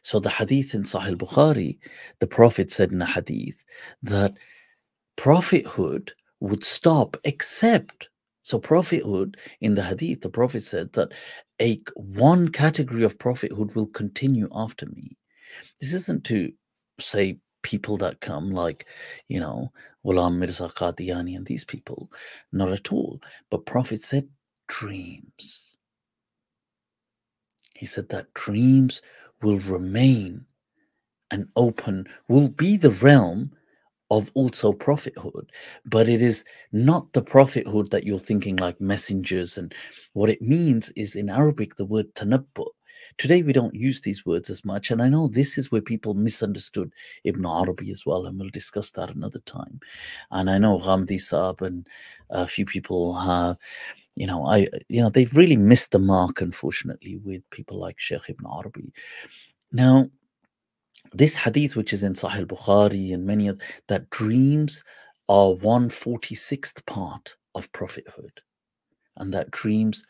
So the hadith in Sahih Bukhari, the Prophet said in a hadith that prophethood would stop except so prophethood in the hadith the prophet said that a one category of prophethood will continue after me. This isn't to say people that come like you know Ghulam Mirza Qadiani and these people. Not at all. But prophet said dreams. He said that dreams will remain and open, will be the realm of also prophethood, but it is not the prophethood that you're thinking like messengers. And what it means is in Arabic, the word tanabbu. Today we don't use these words as much, and I know this is where people misunderstood Ibn Arabi as well, and we'll discuss that another time. And I know Ghamidi Saab and a few people have you know, I, you know, they've really missed the mark, unfortunately, with people like Sheikh Ibn Arabi. Now, this hadith, which is in Sahih Bukhari and many of that dreams are 146th part of prophethood, and that dreams,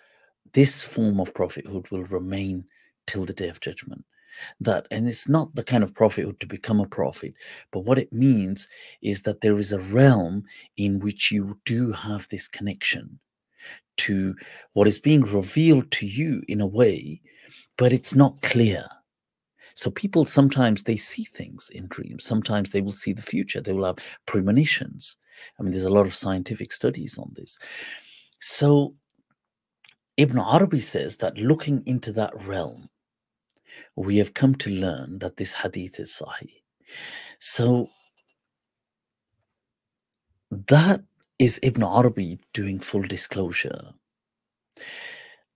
this form of prophethood will remain till the day of judgment. That and it's not the kind of prophethood to become a prophet, but what it means is that there is a realm in which you do have this connection to what is being revealed to you in a way, but it's not clear so people sometimes they see things in dreams. Sometimes they will see the future. They will have premonitions. I mean, there's a lot of scientific studies on this. So Ibn Arabi says that looking into that realm, we have come to learn that this hadith is sahih. So that is Ibn Arabi doing full disclosure.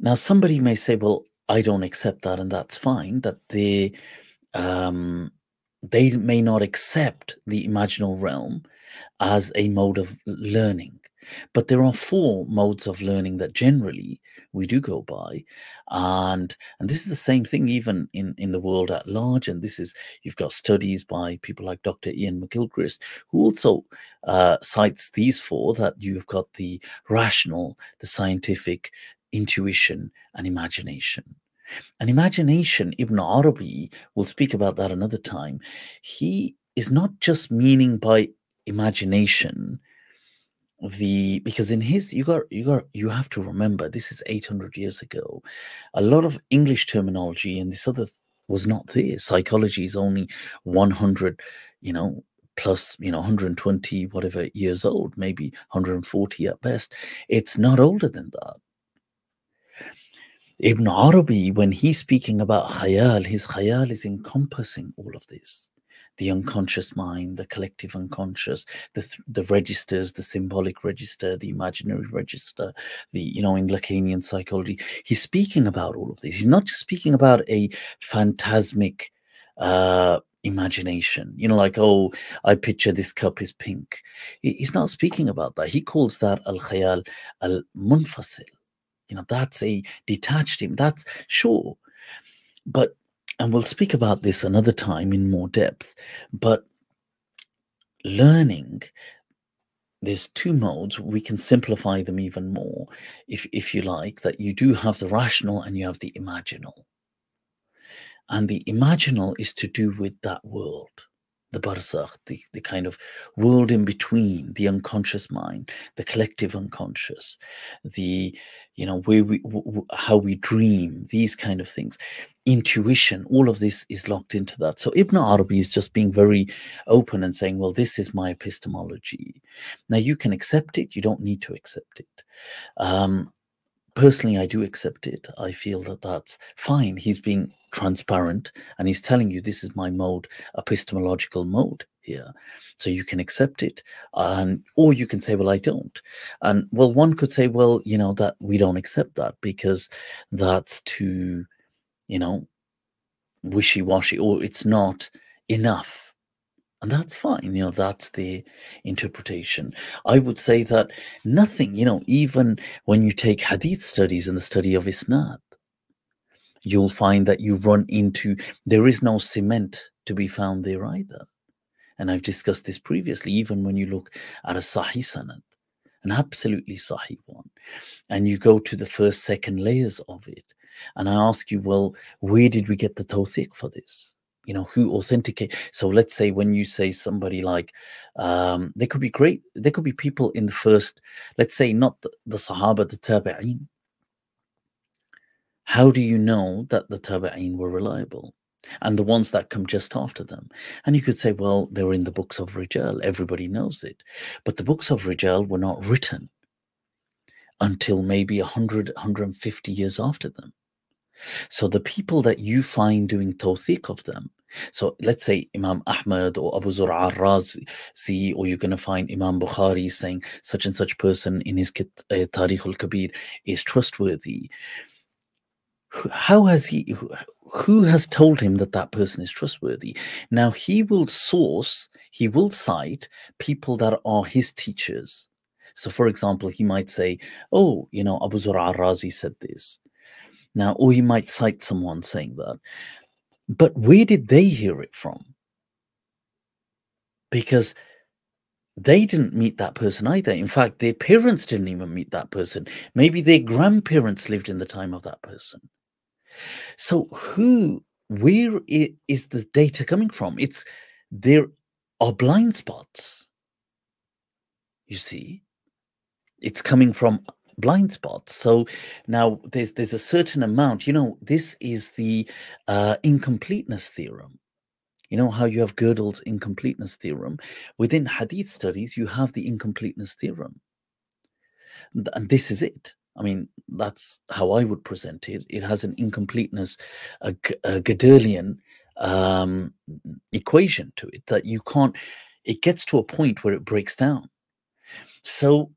Now, somebody may say, well, I don't accept that, and that's fine. That they um, they may not accept the imaginal realm as a mode of learning. But there are four modes of learning that generally we do go by, and and this is the same thing even in in the world at large. And this is you've got studies by people like Dr. Iain McGilchrist who also uh, cites these four that you've got the rational, the scientific, intuition and imagination. And imagination, Ibn Arabi will speak about that another time. He is not just meaning by imagination the because in his you got you got you have to remember this is 800 years ago a lot of english terminology and this other was not there psychology is only 100 you know plus you know 120 whatever years old maybe 140 at best it's not older than that Ibn Arabi, when he's speaking about khayal, his khayal is encompassing all of this the unconscious mind, the collective unconscious, the the registers, the symbolic register, the imaginary register, the you know in Lacanian psychology. He's speaking about all of this. He's not just speaking about a phantasmic uh, imagination. You know, like oh, I picture this cup is pink. He's not speaking about that. He calls that al khayal al munfasil you know, that's a detached him. That's sure. But, and we'll speak about this another time in more depth, but learning there's two modes we can simplify them even more if if you like that you do have the rational and you have the imaginal and the imaginal is to do with that world the barzakh, the, the kind of world in between the unconscious mind, the collective unconscious, the you know where we how we dream, these kind of things, intuition, all of this is locked into that. So Ibn Arabi is just being very open and saying, well, this is my epistemology. Now you can accept it, you don't need to accept it. Um, personally, I do accept it. I feel that that's fine. He's being transparent and he's telling you this is my mode, epistemological mode here. So you can accept it. And or you can say, well, I don't. And well, one could say, well, you know, that we don't accept that because that's too, you know, wishy-washy or it's not enough and that's fine you know that's the interpretation i would say that nothing you know even when you take hadith studies and the study of isnad you'll find that you run into there is no cement to be found there either. And i've discussed this previously even when you look at a sahih sanad an absolutely sahih one and you go to the first second layers of it and i ask you well where did we get the tawthiq for this? You know who authenticate so let's say when you say somebody like um there could be great there could be people in the first let's say not the, the sahaba the tabi'in how do you know that the tabi'in were reliable? And the ones that come just after them. And you could say well they were in the books of rijal. Everybody knows it. But the books of rijal were not written until maybe 100 150 years after them. So the people that you find doing tawthiq of them so let's say Imam Ahmad or Abu Zur'a Razi, or you're going to find Imam Bukhari saying such and such person in his uh, Tarikh al-Kabir is trustworthy. How has he, who has told him that that person is trustworthy? Now he will source, he will cite people that are his teachers. So for example, he might say, oh, you know, Abu Zur'a Razi said this. Now, or he might cite someone saying that. But where did they hear it from? Because they didn't meet that person either. In fact, their parents didn't even meet that person. Maybe their grandparents lived in the time of that person. So, who, where is the data coming from? It's there are blind spots. You see, it's coming from blind spots. So now there's there's a certain amount. You know, this is the uh, incompleteness theorem. You know how you have Gödel's incompleteness theorem. Within Hadith studies, you have the incompleteness theorem, and this is it. I mean, that's how I would present it. It has an incompleteness, a, a Gödelian um, equation to it that you can't. It gets to a point where it breaks down. So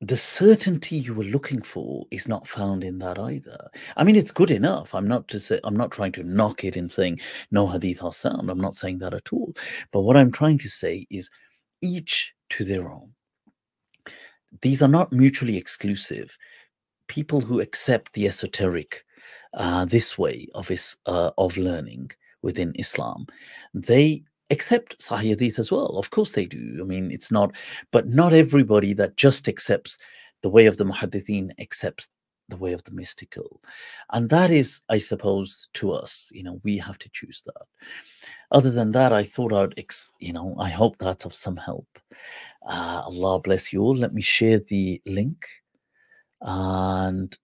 the certainty you were looking for is not found in that either. I mean, it's good enough. I'm not to say I'm not trying to knock it in saying no hadith are sound. I'm not saying that at all. But what I'm trying to say is each to their own. These are not mutually exclusive. People who accept the esoteric uh, this way of is, uh, of learning within Islam, they accept Sahih as well. Of course they do. I mean, it's not, but not everybody that just accepts the way of the Muhaddithin accepts the way of the mystical. And that is, I suppose, to us, you know, we have to choose that. Other than that, I thought I'd, you know, I hope that's of some help. Uh, Allah bless you all. Let me share the link and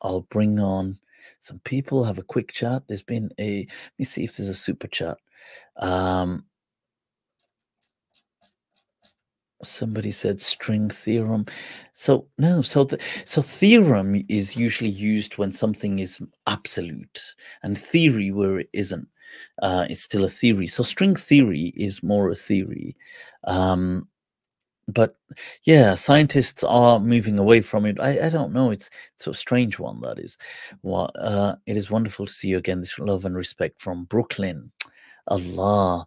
I'll bring on some people have a quick chat. There's been a, let me see if there's a super chat. Um, somebody said string theorem. So no, so the, so theorem is usually used when something is absolute, and theory where it isn't. Uh, it's still a theory. So string theory is more a theory. Um, but yeah, scientists are moving away from it. I, I don't know. It's it's a strange one that is. Well, uh, it is wonderful to see you again. This love and respect from Brooklyn. Allah,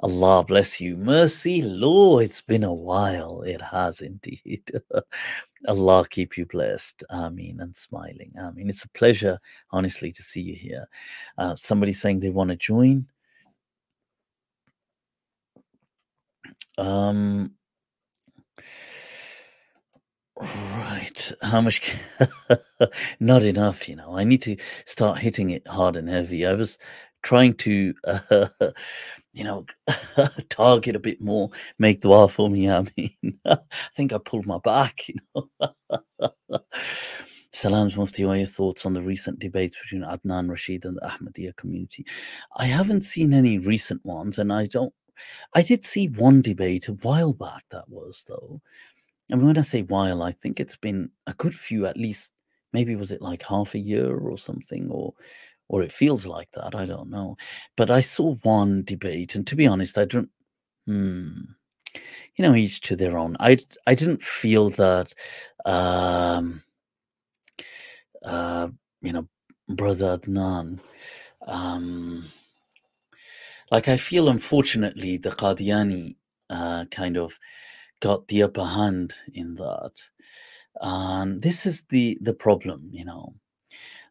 Allah bless you. Mercy, Lord. It's been a while. It has indeed. Allah keep you blessed. I mean, and smiling. I mean, it's a pleasure, honestly, to see you here. Uh, somebody saying they want to join. Um, Right. How much? Not enough, you know. I need to start hitting it hard and heavy. I was trying to, uh, you know, target a bit more, make dua for me. I mean, I think I pulled my back, you know. Salams Mufti, what are your thoughts on the recent debates between Adnan Rashid and the Ahmadiyya community? I haven't seen any recent ones, and I don't. I did see one debate a while back, that was, though and when I say while, I think it's been a good few, at least maybe was it like half a year or something, or or it feels like that. I don't know. But I saw one debate, and to be honest, I don't. Hmm, you know, each to their own. I I didn't feel that. Um, uh, you know, brother Adnan. Um, like I feel, unfortunately, the Qadiani uh, kind of got the upper hand in that. And this is the the problem, you know,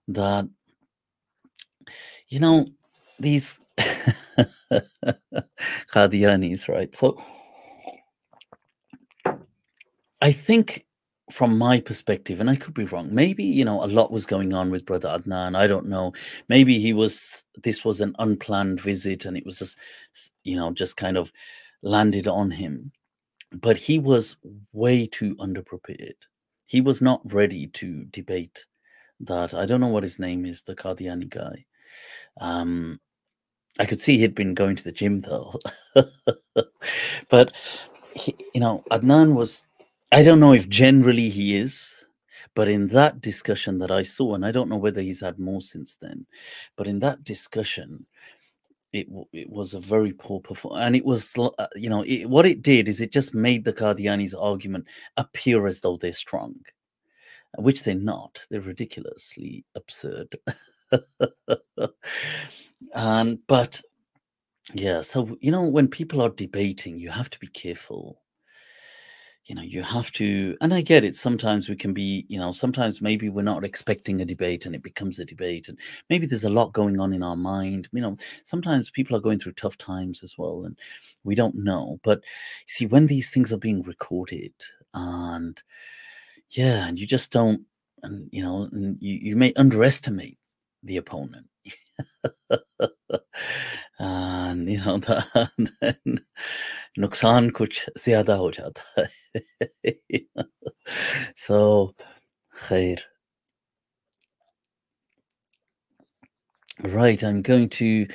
that you know these Qadianis, right? So I think from my perspective, and I could be wrong, maybe, you know, a lot was going on with Brother Adnan. I don't know. Maybe he was, this was an unplanned visit and it was just, you know, just kind of landed on him but he was way too underprepared. He was not ready to debate that. I don't know what his name is, the Qadiani guy. Um, I could see he'd been going to the gym though. but, he, you know, Adnan was, I don't know if generally he is, but in that discussion that I saw, and I don't know whether he's had more since then, but in that discussion, it it was a very poor performance, and it was uh, you know it, what it did is it just made the Qadiani's argument appear as though they're strong, which they're not. They're ridiculously absurd. and um, but yeah, so you know when people are debating, you have to be careful. You know you have to and i get it sometimes we can be you know sometimes maybe we're not expecting a debate and it becomes a debate and maybe there's a lot going on in our mind. You know sometimes people are going through tough times as well and we don't know. But you see when these things are being recorded and yeah and you just don't and you know and you, you may underestimate the opponent. and you know that nuksan kuch zyada ho jata so khair. Right i'm going to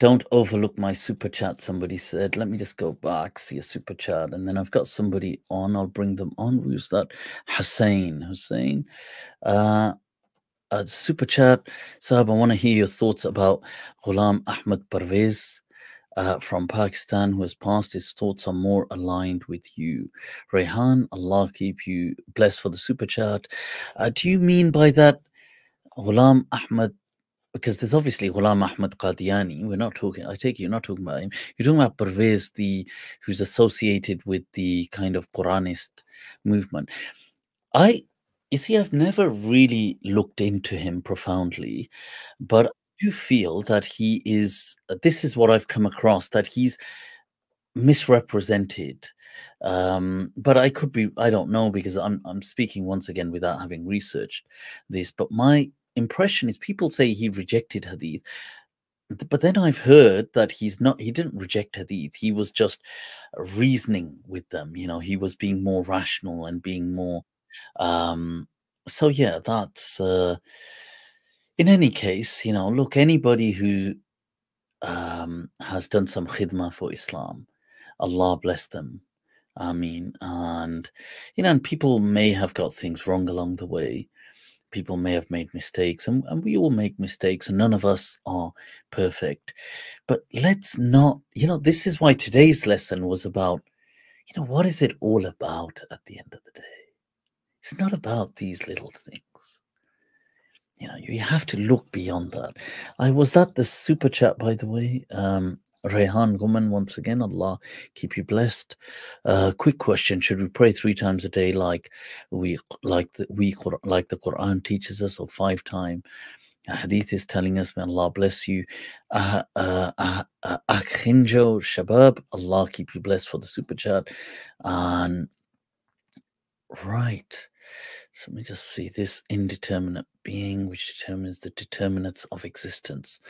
don't overlook my super chat somebody said. Let me just go back see a super chat and then i've got somebody on. I'll bring them on. Who's that? Hussein hussein uh a super chat. Sahab, I want to hear your thoughts about Ghulam Ahmed Parvez uh, from Pakistan who has passed. His thoughts are more aligned with you. Rehan, Allah keep you blessed for the super chat. Uh, do you mean by that Ghulam Ahmed? Because there's obviously Ghulam Ahmed Qadiani. We're not talking, I take it you're not talking about him. You're talking about Parvez, the, who's associated with the kind of Quranist movement. I you see, I've never really looked into him profoundly, but I do feel that he is, uh, this is what I've come across, that he's misrepresented. Um, but I could be, I don't know, because I'm, I'm speaking once again without having researched this, but my impression is people say he rejected Hadith. But then I've heard that he's not, he didn't reject Hadith. He was just reasoning with them. You know, he was being more rational and being more um, so yeah, that's uh, in any case, you know, look, anybody who um, has done some khidma for Islam, Allah bless them. I mean, and you know, and people may have got things wrong along the way. People may have made mistakes, and, and we all make mistakes, and none of us are perfect. But let's not, you know, this is why today's lesson was about, you know, what is it all about at the end of the day? It's not about these little things. You know, you have to look beyond that. I was that the super chat, by the way. Um, Rehan Guman, once again, Allah keep you blessed. Uh, quick question: Should we pray three times a day, like we like the we like the Quran teaches us, or five times? Hadith is telling us, may Allah bless you. Uh, uh, uh, uh, Shabab, Allah keep you blessed for the super chat. And right, so let me just see this indeterminate being which determines the determinants of existence,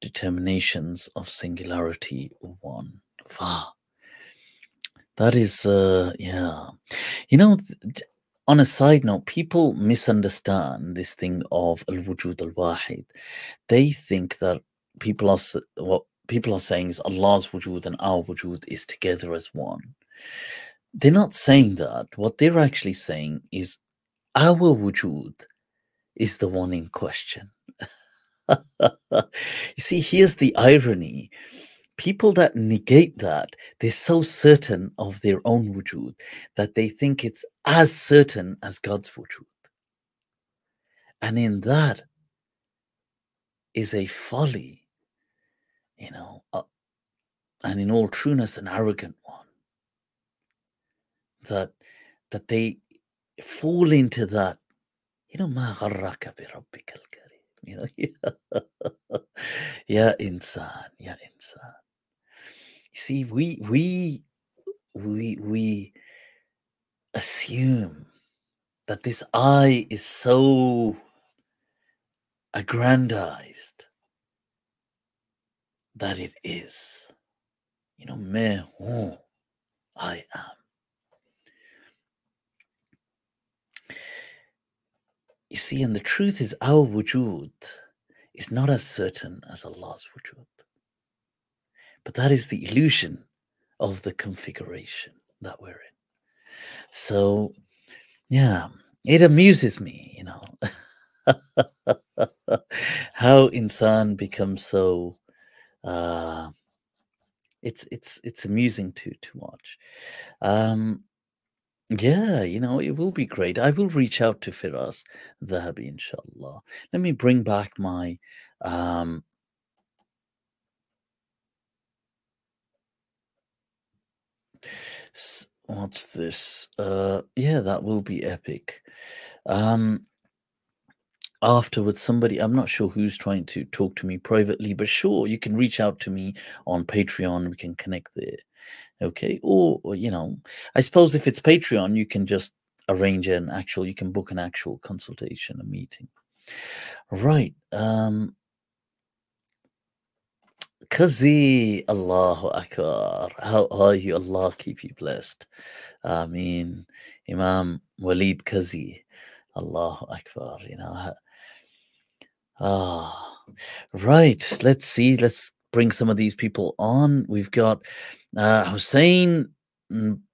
determinations of singularity one. Va. That is, uh, yeah. You know, on a side note, people misunderstand this thing of al wujud al wahid. They think that people are what people are saying is Allah's wujud and our wujud is together as one. They're not saying that. What they're actually saying is our wujud is the one in question. you see, here's the irony. People that negate that, they're so certain of their own wujud that they think it's as certain as God's wujud. And in that is a folly, you know, uh, and in all trueness, an arrogant one That that they fall into that you know ما غرك بربك الكريم you know يا إنسان يا إنسان you see we we we we assume that this I is so aggrandized that it is you know me who I am You see, and the truth is, our wujud is not as certain as Allah's wujud. But that is the illusion of the configuration that we're in. So, yeah, it amuses me, you know, how insan becomes so. Uh, it's it's it's amusing to to watch. Um, yeah, you know, it will be great. I will reach out to Firas Zahabi, inshallah. Let me bring back my um what's this? Uh yeah, that will be epic. Um afterwards somebody i'm not sure who's trying to talk to me privately but sure you can reach out to me on patreon we can connect there okay or, or, you know i suppose if it's patreon you can just arrange an actual you can book an actual consultation a meeting right um Kazi, Allahu Akbar. How are you? Allah keep you blessed. I mean, Imam Walid Kazi, Allahu Akbar. You know, ah, right. Let's see. Let's bring some of these people on. We've got uh, Hussein Banjan.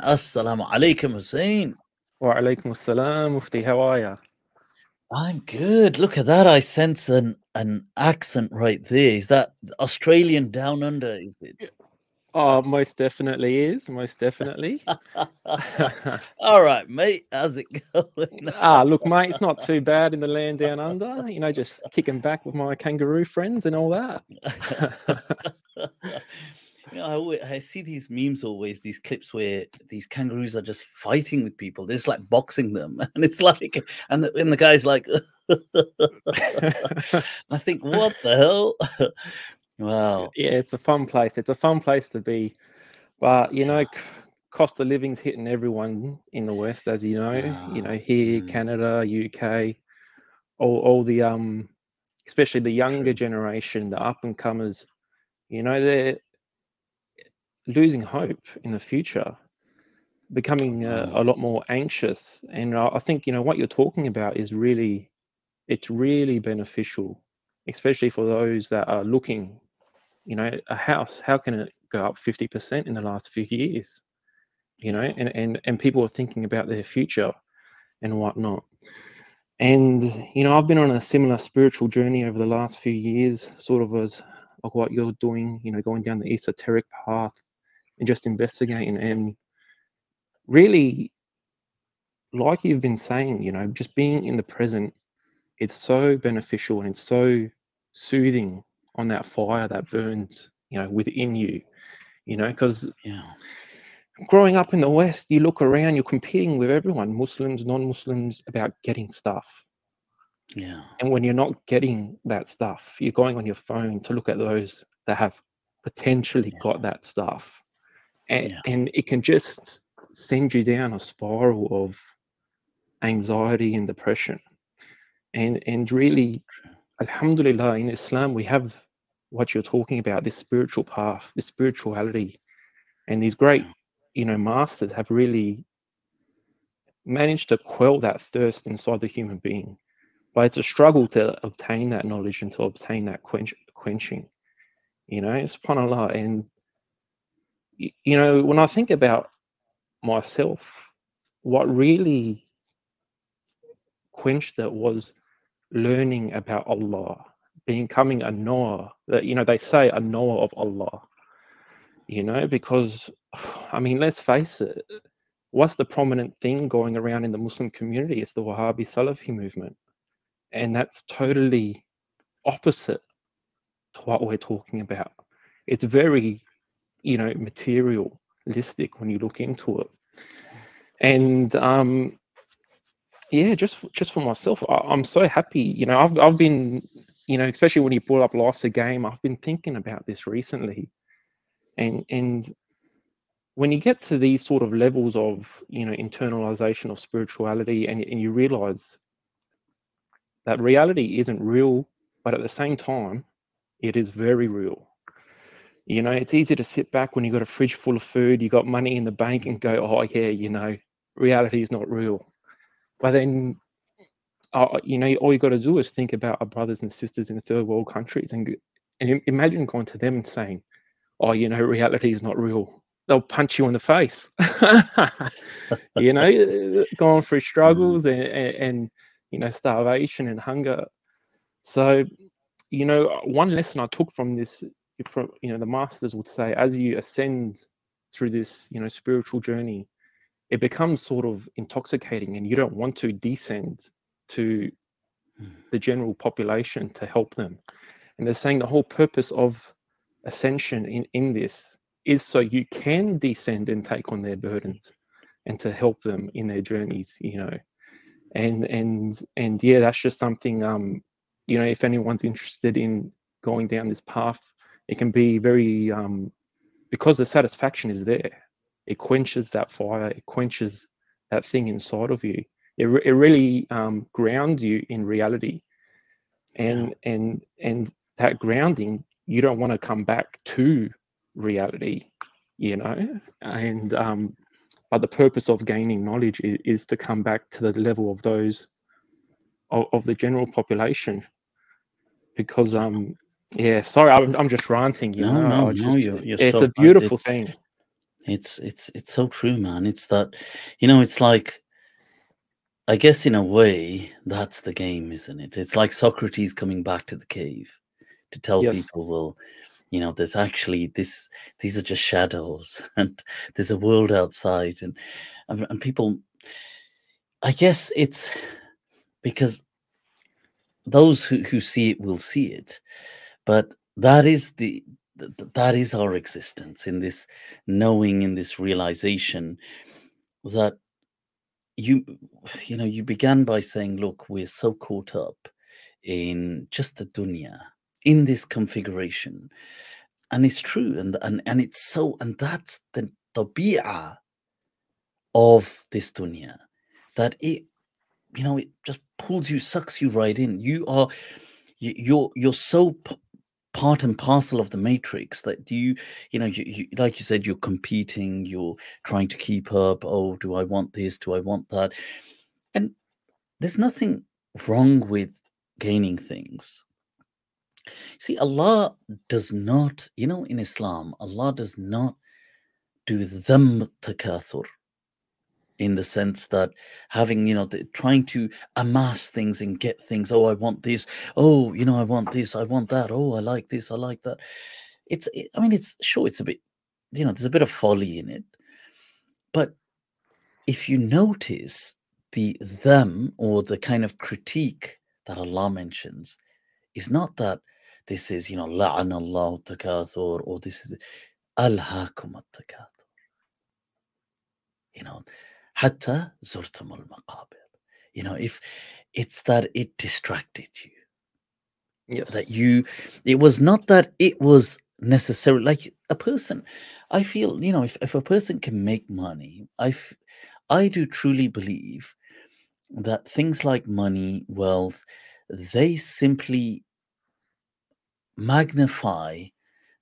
Assalamu alaikum, Hussein. Wa alaikum assalam, Mufti. How are you? I'm good. Look at that. I sense an, an accent right there. Is that Australian down under? Is it? Oh, most definitely is. Most definitely. All right, mate. How's it going? ah, look, mate, it's not too bad in the land down under. You know, just kicking back with my kangaroo friends and all that. you know, I, always, I see these memes always, these clips where these kangaroos are just fighting with people. They're just like boxing them, and it's like, and the, and the guy's like, I think, what the hell? Wow. Yeah, it's a fun place. It's a fun place to be. But, you know, cost of living's hitting everyone in the West, as you know. You know, here, mm. Canada, UK, all, all the, um, especially the younger True. generation, the up and comers, you know, they're losing hope in the future, becoming uh, a lot more anxious. And I think, you know, what you're talking about is really, it's really beneficial, especially for those that are looking you know, a house, how can it go up 50% in the last few years? You know, and, and, and people are thinking about their future and whatnot. And, you know, I've been on a similar spiritual journey over the last few years, sort of as like what you're doing, you know, going down the esoteric path and just investigating and really like you've been saying, you know, just being in the present, it's so beneficial and it's so soothing on that fire that burns, you know, within you, you know, because yeah. growing up in the West, you look around, you're competing with everyone, Muslims, non-Muslims, about getting stuff. Yeah. And when you're not getting that stuff, you're going on your phone to look at those that have potentially yeah. got that stuff. And, yeah. and it can just send you down a spiral of anxiety and depression. And and really, Alhamdulillah, in Islam we have what you're talking about, this spiritual path, this spirituality, and these great, you know, masters have really managed to quell that thirst inside the human being. But it's a struggle to obtain that knowledge and to obtain that quench, quenching. You know, it's subhanAllah. And, you know, when I think about myself, what really quenched it was learning about Allah, becoming a knower. That you know, they say a knower of Allah. You know, because I mean, let's face it. What's the prominent thing going around in the Muslim community? It's the Wahhabi Salafi movement, and that's totally opposite to what we're talking about. It's very, you know, materialistic when you look into it, and um, yeah, just just for myself, I, am so happy. You know, I've I've been, you know, especially when you brought up life's a game, I've been thinking about this recently, and and when you get to these sort of levels of you know internalization of spirituality, and and you realize that reality isn't real, but at the same time, it is very real. You know, it's easy to sit back when you've got a fridge full of food, you've got money in the bank, and go, oh yeah, you know, reality is not real but then, Uh, uh, you know, all you got to do is think about our brothers and sisters in third world countries and, and imagine going to them and saying, oh, you know, reality is not real. They'll punch you in the face. you know, uh, going through mm. struggles and, and, and, you know, starvation and hunger. So, you know, one lesson I took from this, from, you know, the masters would say, as you ascend through this, you know, spiritual journey, it becomes sort of intoxicating and you don't want to descend to hmm. the general population to help them. And they're saying the whole purpose of ascension in, in this is so you can descend and take on their burdens and to help them in their journeys, you know. And and and yeah, that's just something um, you know, if anyone's interested in going down this path, it can be very um because the satisfaction is there it quenches that fire it quenches that thing inside of you it, it really um, grounds you in reality. And yeah. and and that grounding you don't want to come back to reality you know? And um but the purpose of gaining knowledge is, is to come back to the level of those of, of the general population. Because um yeah sorry i'm, I'm just ranting you no, know? no, just, no, you're, you're it's so a beautiful thing. It's it's it's so true, man. It's that you know, it's like I guess in a way that's the game, isn't it? It's like Socrates coming back to the cave to tell yes. people, well, you know, there's actually this these are just shadows and there's a world outside and and, and people I guess it's because those who, who see it will see it. But that is the that is our existence in this knowing in this realization that you you know you began by saying look we're so caught up in just the dunya in this configuration. And it's true and and, and it's so and that's the tabi'ah of this dunya that it you know it just pulls you sucks you right in. You are you, you're you're so part and parcel of the matrix that you you know you, you, like you said you're competing you're trying to keep up oh do i want this do i want that? And there's nothing wrong with gaining things. See, Allah does not, you know, in Islam, Allah does not do them takathur in the sense that having, you know, trying to amass things and get things. Oh, I want this. Oh, you know, I want this. I want that. Oh, I like this. I like that. It's, eh, I mean, it's sure, it's a bit, you know, there's a bit of folly in it. But if you notice the them or the kind of critique that Allah mentions is not that this is, you know, la'an Allah takathur or this is alhaakum takathur. You know, hatta zurtum al maqabir. You know, if it's that it distracted you. Yes. That you, it was not that it was necessary. like a person. I feel, you know, if, if a person can make money, I, f- I do truly believe that things like money, wealth, they simply magnify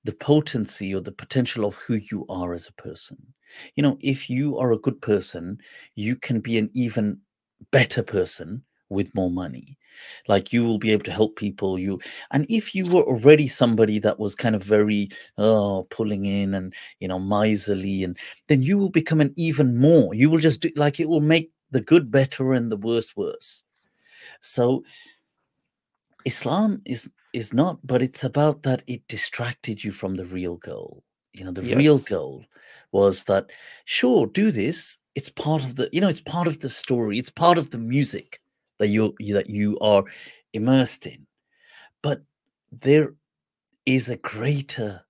the potency or the potential of who you are as a person. You know, if you are a good person, you can be an even better person with more money. Like you will be able to help people. You and if you were already somebody that was kind of very oh pulling in and you know miserly, and then you will become an even more. You will just do like it will make the good better and the worse worse. So Islam is is not, but it's about that it distracted you from the real goal. You know, the yes. real goal was that, sure, do this. It's part of the, you know, it's part of the story. It's part of the music that you that you are immersed in. But there is a greater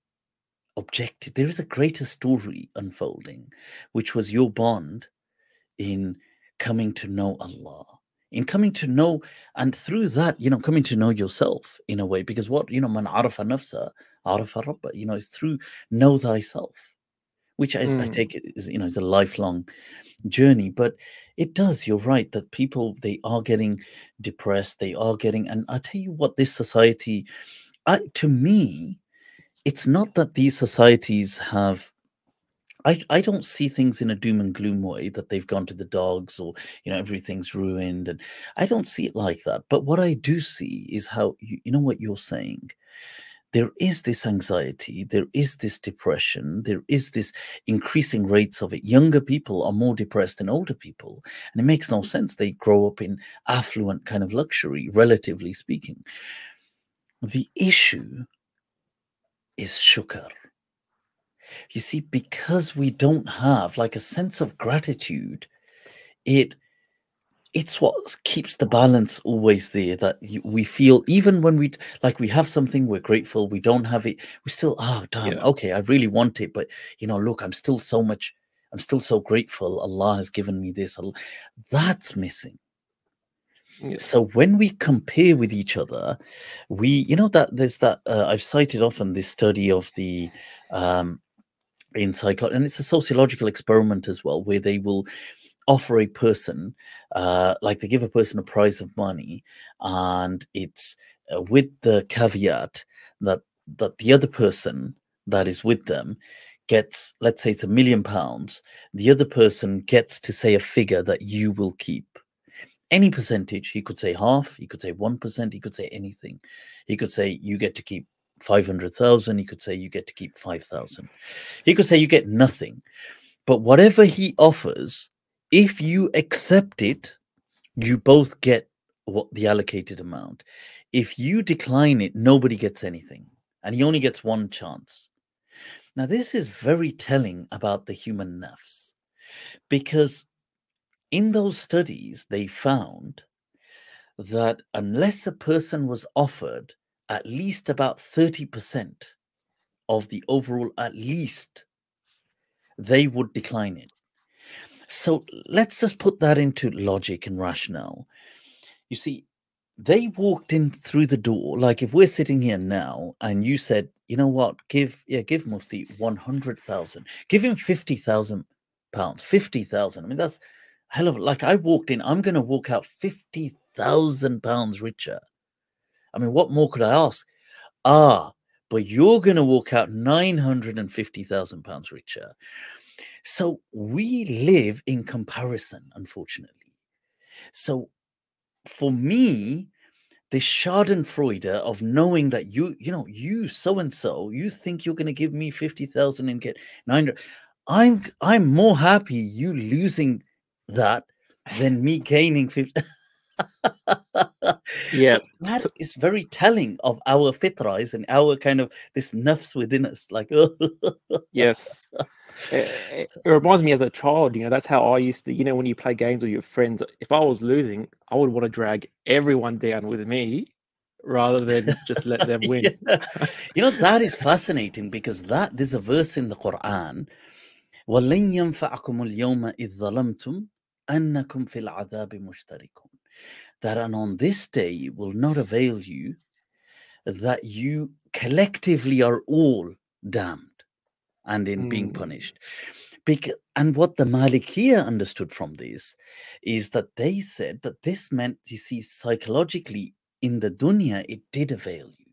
objective. There is a greater story unfolding, which was your bond in coming to know Allah in coming to know and through that you know coming to know yourself in a way because what you know man arafa nafsa arafa rabba you know it's through know thyself which I, mm. I, take it is you know is a lifelong journey but it does you're right that people they are getting depressed they are getting and i tell you what this society I, to me it's not that these societies have I, I don't see things in a doom and gloom way that they've gone to the dogs or you know everything's ruined and I don't see it like that. But what I do see is how you, you know what you're saying. There is this anxiety, there is this depression, there is this increasing rates of it. Younger people are more depressed than older people, and it makes no sense. They grow up in affluent kind of luxury, relatively speaking. The issue is shukr you see, because we don't have like a sense of gratitude, it it's what keeps the balance always there that we feel even when we like we have something we're grateful we don't have it we still oh damn yeah. okay i really want it but you know look i'm still so much i'm still so grateful allah has given me this that's missing yes. so when we compare with each other we you know that there's that uh, i've cited often this study of the um in psychology, and it's a sociological experiment as well, where they will offer a person, uh, like they give a person a prize of money, and it's uh, with the caveat that that the other person that is with them gets, let's say it's a million pounds, the other person gets to say a figure that you will keep. Any percentage, he could say half, he could say 1%, he could say anything. He could say, you get to keep 500,000. He could say you get to keep 5,000. He could say you get nothing. But whatever he offers, if you accept it, you both get what the allocated amount. If you decline it, nobody gets anything. And he only gets one chance. Now, this is very telling about the human nafs because in those studies, they found that unless a person was offered at least about 30% of the overall, at least, they would decline it. So let's just put that into logic and rationale. You see, they walked in through the door. Like if we're sitting here now and you said, you know what, give yeah, give Mufti 100,000, give him 50,000 pounds, 50,000. I mean, that's hell of like I walked in, I'm going to walk out 50,000 pounds richer I mean, what more could I ask? Ah, but you're going to walk out £950,000 richer. So we live in comparison, unfortunately. So for me, this Schadenfreude of knowing that you, you know, you so and so, you think you're going to give me fifty thousand and get nine hundred. I'm I'm more happy you losing that than me gaining fifty. yeah, that is very telling of our fitras and our kind of this nafs within us. Like, yes, it, it, reminds me as a child, you know, that's how I used to, you know, when you play games with your friends, if I was losing, I would want to drag everyone down with me rather than just let them win. yeah. You know, that is fascinating because that there's a verse in the Quran. وَلَن يَنْفَعَكُمُ الْيَوْمَ إِذ ظَلَمْتُمْ أَنَّكُمْ فِي الْعَذَابِ مُشْتَرِكُونَ that and on this day will not avail you that you collectively are all damned and in mm. being punished. Because, and what the Malikiya understood from this is that they said that this meant, you see, psychologically in the dunya, it did avail you.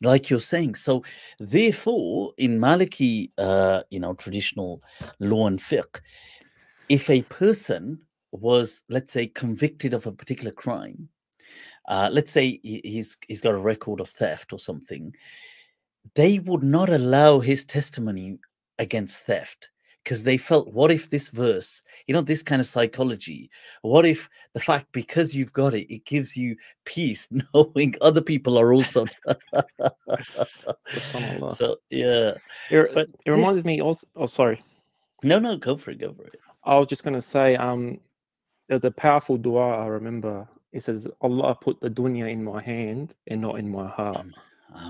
Like you're saying. So, therefore, in Maliki, uh, you know, traditional law and fiqh, if a person was, let's say, convicted of a particular crime, uh, let's say he's he's got a record of theft or something, they would not allow his testimony against theft because they felt what if this verse you know this kind of psychology what if the fact because you've got it it gives you peace knowing other people are also so yeah it, but it reminded this... me also oh sorry. No no go for it go for it. I was just going to say um there's a powerful dua i remember it says allah put the dunya in my hand and not in my heart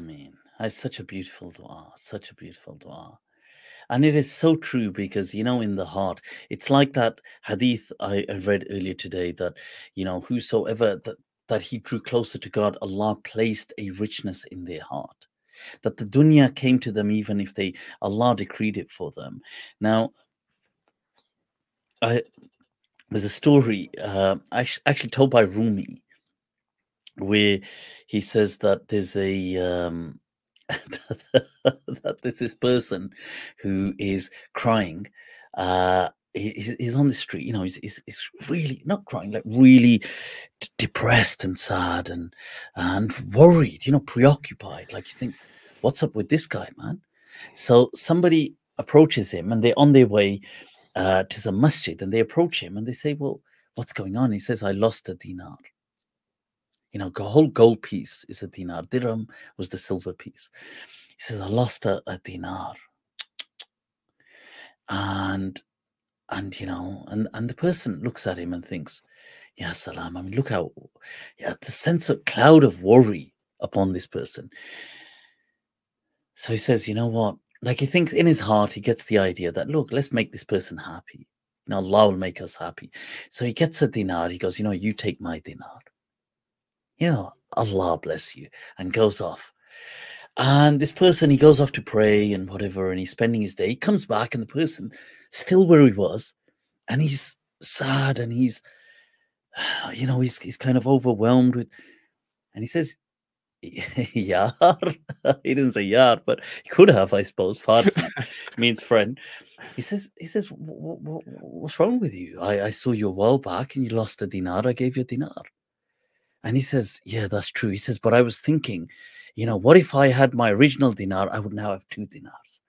mean it's such a beautiful dua, such a beautiful dua. And it is so true because, you know, in the heart, it's like that hadith I, I read earlier today that, you know, whosoever that, that he drew closer to God, Allah placed a richness in their heart. That the dunya came to them even if they, Allah decreed it for them. Now, I, there's a story uh, actually told by Rumi where he says that there's a um, that there's this person who is crying. Uh, he's, he's on the street, you know, he's, he's, he's really not crying, like really depressed and sad and and worried, you know, preoccupied. Like you think, what's up with this guy, man? So somebody approaches him and they're on their way uh, to some masjid and they approach him and they say, well, what's going on? He says, I lost a dinar you know, a whole gold piece is a dinar. Dirham was the silver piece. He says, I lost a, a dinar. And and you know, and and the person looks at him and thinks, Yeah, salam. I mean, look how yeah, the sense of cloud of worry upon this person. So he says, you know what? Like he thinks in his heart, he gets the idea that look, let's make this person happy. You know, Allah will make us happy. So he gets a dinar. He goes, you know, you take my dinar you know, Allah bless you, and goes off. And this person, he goes off to pray and whatever, and he's spending his day. He comes back, and the person still where he was, and he's sad and he's, you know, he's he's kind of overwhelmed with, and he says, Yar. he didn't say Yar, but he could have, I suppose. Farsi means friend. He says, he says, what's wrong with you? I, I saw you a while back and you lost a dinar. I gave you a dinar. And he says, Yeah, that's true. He says, But I was thinking, you know, what if I had my original dinar? I would now have two dinars.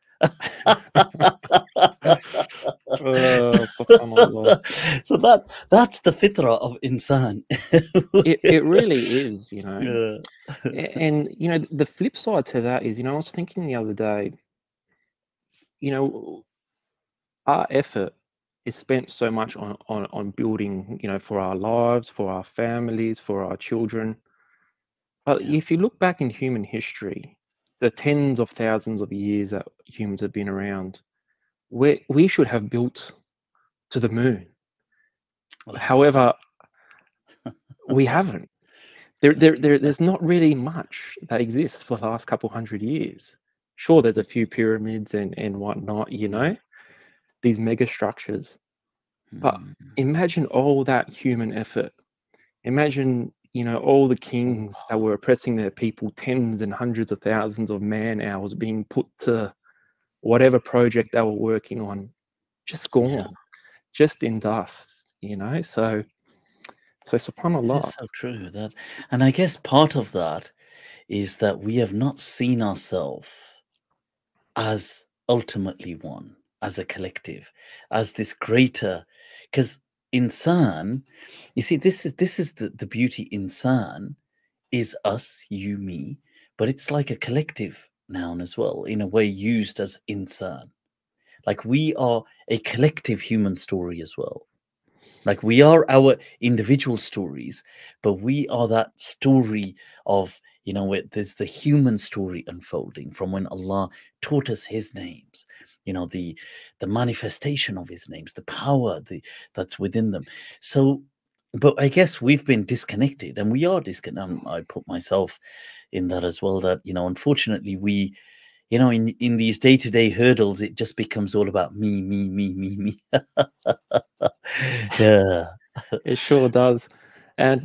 Uh, so that that's the fitra of insan. It, it really is you know. Yeah. and you know the flip side to that is you know i was thinking the other day you know our effort is spent so much on, on on building you know for our lives for our families for our children. But if you look back in human history the tens of thousands of years that humans have been around we we should have built to the moon however we haven't there, there, there there's not really much that exists for the last couple hundred years sure there's a few pyramids and and whatnot you know these mega structures. But mm. imagine all that human effort. Imagine, you know, all the kings that were oppressing their people, tens and hundreds of thousands of man hours being put to whatever project they were working on, just gone, yeah. just in dust, you know. So So subhanallah. It's so true that, and I guess part of that is that we have not seen ourselves as ultimately one, as a collective, as this greater, because insan, you see, this is this is the, the beauty insan is us, you, me, but it's like a collective noun as well, in a way used as insan. Like we are a collective human story as well. Like we are our individual stories, but we are that story of, you know, there's the human story unfolding from when Allah taught us His names, you know, the the manifestation of His names, the power the, that's within them. So, but I guess we've been disconnected, and we are disconnected. Um, I put myself in that as well. That you know, unfortunately, we you know, in in these day to day hurdles, it just becomes all about me, me, me, me, me. yeah, it sure does. And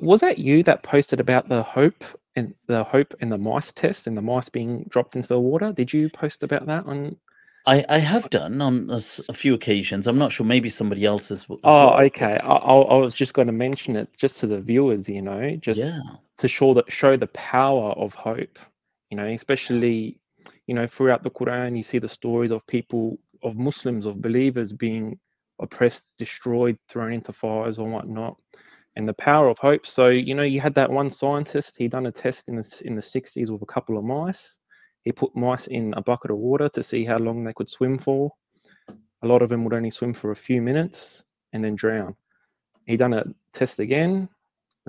was that you that posted about the hope and the hope and the mice test and the mice being dropped into the water? Did you post about that on? I, I have done on a, a few occasions. I'm not sure. Maybe somebody else has. oh, well. okay. I, I was just going to mention it just to the viewers. You know, just yeah. to show that show the power of hope you know especially you know throughout the quran you see the stories of people of muslims of believers being oppressed destroyed thrown into fires or whatnot and the power of hope so you know you had that one scientist he done a test in the in the 60s with a couple of mice he put mice in a bucket of water to see how long they could swim for a lot of them would only swim for a few minutes and then drown he done a test again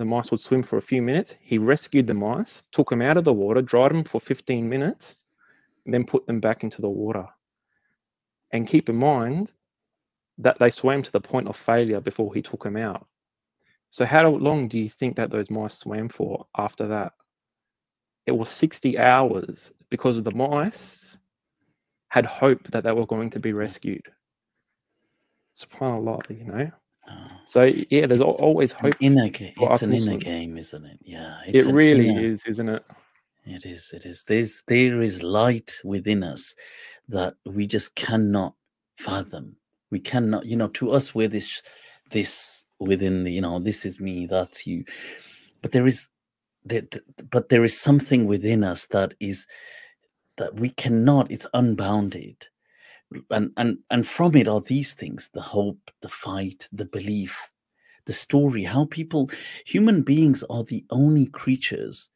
the mice would swim for a few minutes. He rescued the mice, took them out of the water, dried them for 15 minutes, and then put them back into the water. And keep in mind that they swam to the point of failure before he took them out. So, how long do you think that those mice swam for after that? It was 60 hours because of the mice had hope that they were going to be rescued. SubhanAllah, you know. Oh. So yeah, there's it's, always it's hope. An inner, it's an inner game, isn't it? Yeah, it really inner, is, isn't it? It is. It is. There's there is light within us that we just cannot fathom. We cannot, you know, to us, we're this this within the, you know, this is me, that's you. But there is, that, but there is something within us that is that we cannot. It's unbounded and and and from it are these things the hope the fight the belief the story how people human beings are the only creatures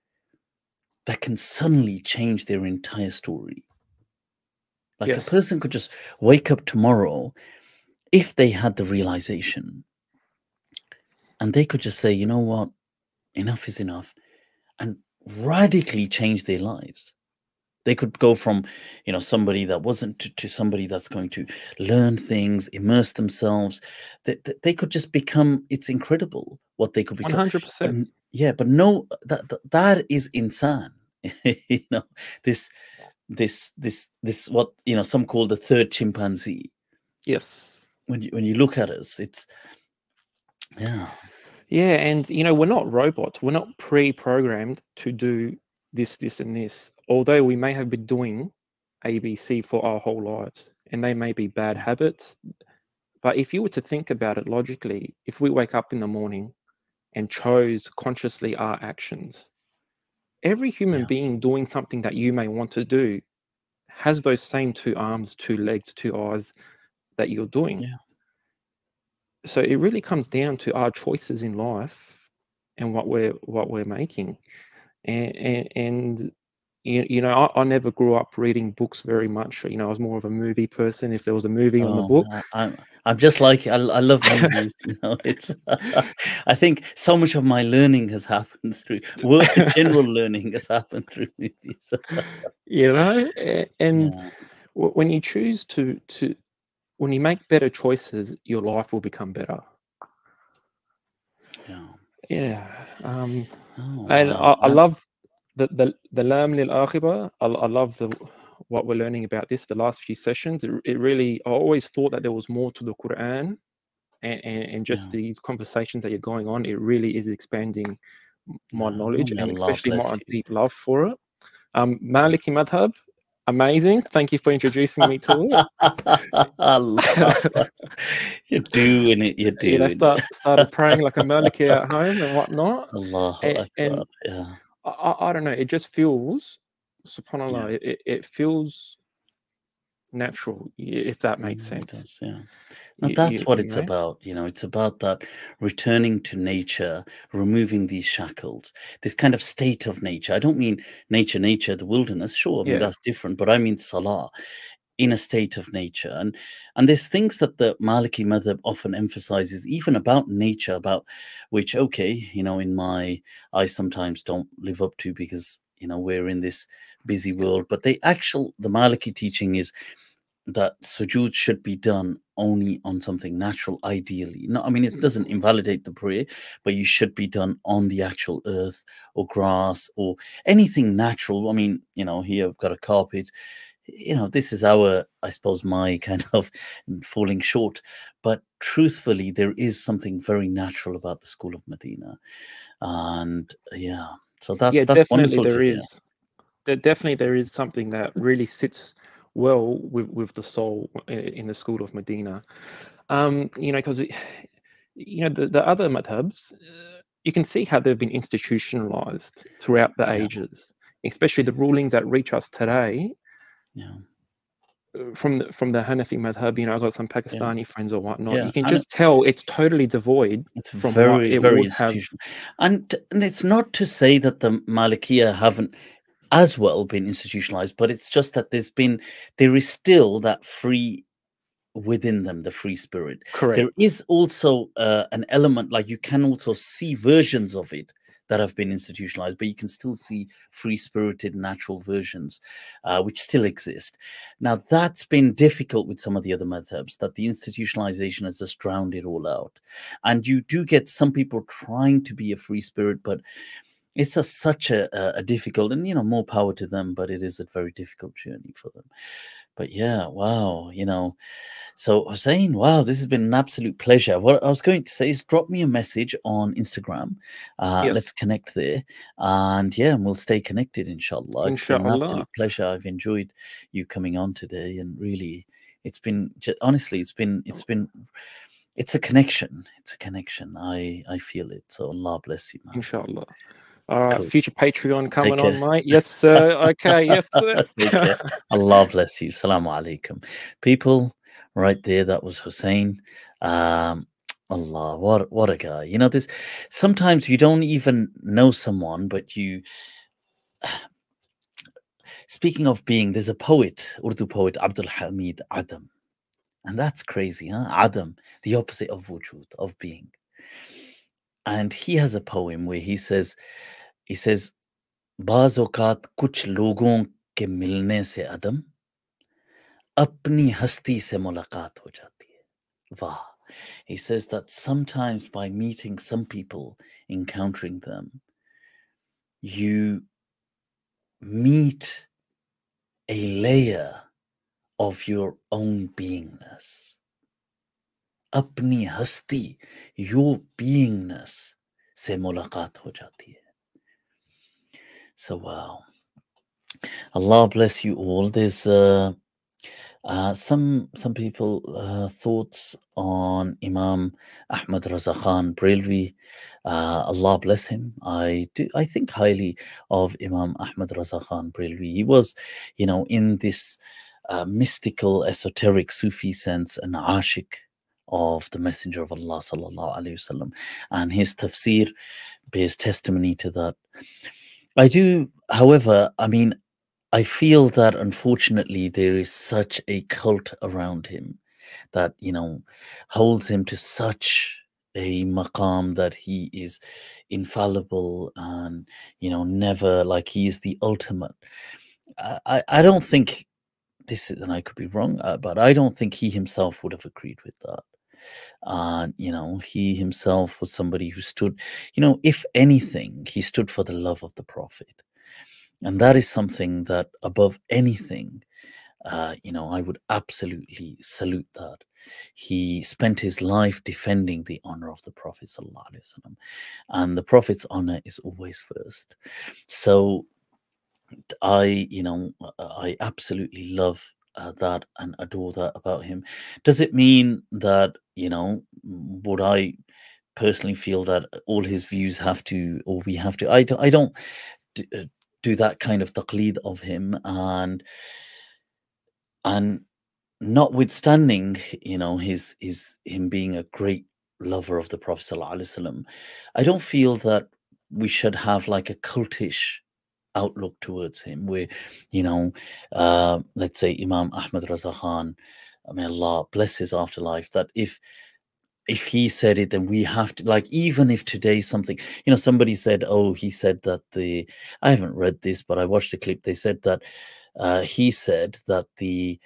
that can suddenly change their entire story like yes. a person could just wake up tomorrow if they had the realization and they could just say you know what enough is enough and radically change their lives they could go from, you know, somebody that wasn't to, to somebody that's going to learn things, immerse themselves. They, they could just become. It's incredible what they could become. One hundred percent. Yeah, but no, that that, that is insane. you know, this this this this what you know some call the third chimpanzee. Yes. When you when you look at us, it's yeah. Yeah, and you know, we're not robots. We're not pre-programmed to do this, this, and this. Although we may have been doing ABC for our whole lives, and they may be bad habits. But if you were to think about it logically, if we wake up in the morning and chose consciously our actions, every human yeah. being doing something that you may want to do has those same two arms, two legs, two eyes that you're doing. Yeah. So it really comes down to our choices in life and what we're what we're making and and, and you, you know I, I, never grew up reading books very much. You know i was more of a movie person. If there was a movie oh, on the book I, am I'm just like I, I love movies you know it's i think so much of my learning has happened through work general learning has happened through movies. You know and yeah. when you choose to to when you make better choices your life will become better. Yeah. Yeah um Oh, and wow. I, I, love the the the lam lil I, I love the what we're learning about this the last few sessions. It, it really I always thought that there was more to the Quran, and, and, and just yeah. these conversations that you're going on. It really is expanding my knowledge and especially my deep love for it. Um, Maliki Madhab, amazing. Thank you for introducing me to it. I love that. You're doing it. You're doing you know, it. start, started praying like a Maliki at home and whatnot. Allah And- and- Yeah. I, I, don't know. It just feels, subhanallah, it, it, it feels natural, if that makes sense. does, yeah. That's you- what you it's know? about. You know, it's about that returning to nature, removing these shackles, this kind of state of nature. I don't mean nature, nature, the wilderness. Sure, I mean Yeah. that's different, but I mean salah in a state of nature. And and there's things that the Maliki madhab often emphasizes, even about nature, about which, okay, you know, in my I sometimes don't live up to because you know we're in this busy world. But the actual the Maliki teaching is that sujood should be done only on something natural, ideally. No, I mean it doesn't mm-hmm. invalidate the prayer, but you should be done on the actual earth or grass or anything natural. I mean, you know, here I've got a carpet. You know, this is our, I suppose, my kind of falling short. But truthfully, there is something very natural about the school of Medina, and yeah, so that's yeah, that's definitely wonderful there hear. There definitely there is something that really sits well with with the soul in the school of Medina. Um, you know, because you know the, the other madhabs, uh, you can see how they've been institutionalized throughout the Yeah. ages, especially the rulings that reach us today Yeah. uh, from the, from the Hanafi madhab. You know, I've got some Pakistani friends or whatnot. Yeah, You can just tell it's totally devoid. It's from what very, it very would have- institutional. And and it's not to say that the Malikiya haven't as well been institutionalized, but it's just that there's been there is still that free within them, the free spirit. Correct. There is also uh, an element like you can also see versions of it that have been institutionalized, but you can still see free spirited natural versions uh, which still exist. Now, that's been difficult with some of the other madhabs, that the institutionalization has just drowned it all out. And you do get some people trying to be a free spirit, but it's a, such a, a, difficult and you know more power to them but it is a very difficult journey for them but yeah wow you know so Hussein, wow, this has been an absolute pleasure. What I was going to say is drop me a message on Instagram. Uh, Yes. Let's connect there. And yeah, and we'll stay connected, inshallah. It's been an Inshallah. absolute pleasure. I've enjoyed you coming on today. And really, it's been, honestly, it's been, it's been, it's a connection. It's a connection. I, I feel it. So Allah bless you, man. Inshallah. All right, Cool. future Patreon coming on, mate. Yes, sir. Okay, yes, sir. Allah bless you. Salaam alaikum. People, right there, that was Hussein. Um, Allah, what what a guy. You know, this sometimes you don't even know someone, but you speaking of being, there's a poet, Urdu poet, Abdul Hamid Adam. And that's crazy, huh? Adam, the opposite of wujud, of being And he has a poem where he says, he says, बाज औकात कुछ लोगों के मिलने से अदम अपनी हस्ती से मुलाकात हो जाती है वाह he says that sometimes by meeting some people encountering them you meet a layer of your own beingness अपनी हस्ती your beingness से मुलाकात हो जाती है so wow allah bless you all there's uh, uh, some some people uh, thoughts on Imam Ahmad Raza Khan Brelvi. Uh, Allah bless him. I do. I think highly of Imam Ahmad Raza Khan Brelvi. He was, you know, in this uh, mystical, esoteric Sufi sense, an ashik of the Messenger of Allah sallallahu alaihi wasallam, and his tafsir bears testimony to that. I do, however, I mean, I feel that unfortunately there is such a cult around him that, you know, holds him to such a maqam that he is infallible and, you know, never like he is the ultimate. I, I, don't think this is, and I could be wrong, uh, but I don't think he himself would have agreed with that. And, you know, he himself was somebody who stood, you know, if anything, he stood for the love of the Prophet. And that is something that above anything uh, you know i would absolutely salute that. He spent his life defending the honor of the prophet and the prophet's honor is always first. So I, you know, I absolutely love uh, that and adore that about him. Does it mean that, you know, would I personally feel that all his views have to, or we have to? I don't, I don't do, uh, do that kind of taqleed of him, and and notwithstanding, you know, his his him being a great lover of the Prophet I don't feel that we should have like a cultish outlook towards him where you know uh, let's say imam ahmad raza khan may allah bless his afterlife that if if he said it then we have to like even if today something you know somebody said oh he said that the i haven't read this but i watched the clip they said that uh, he said that the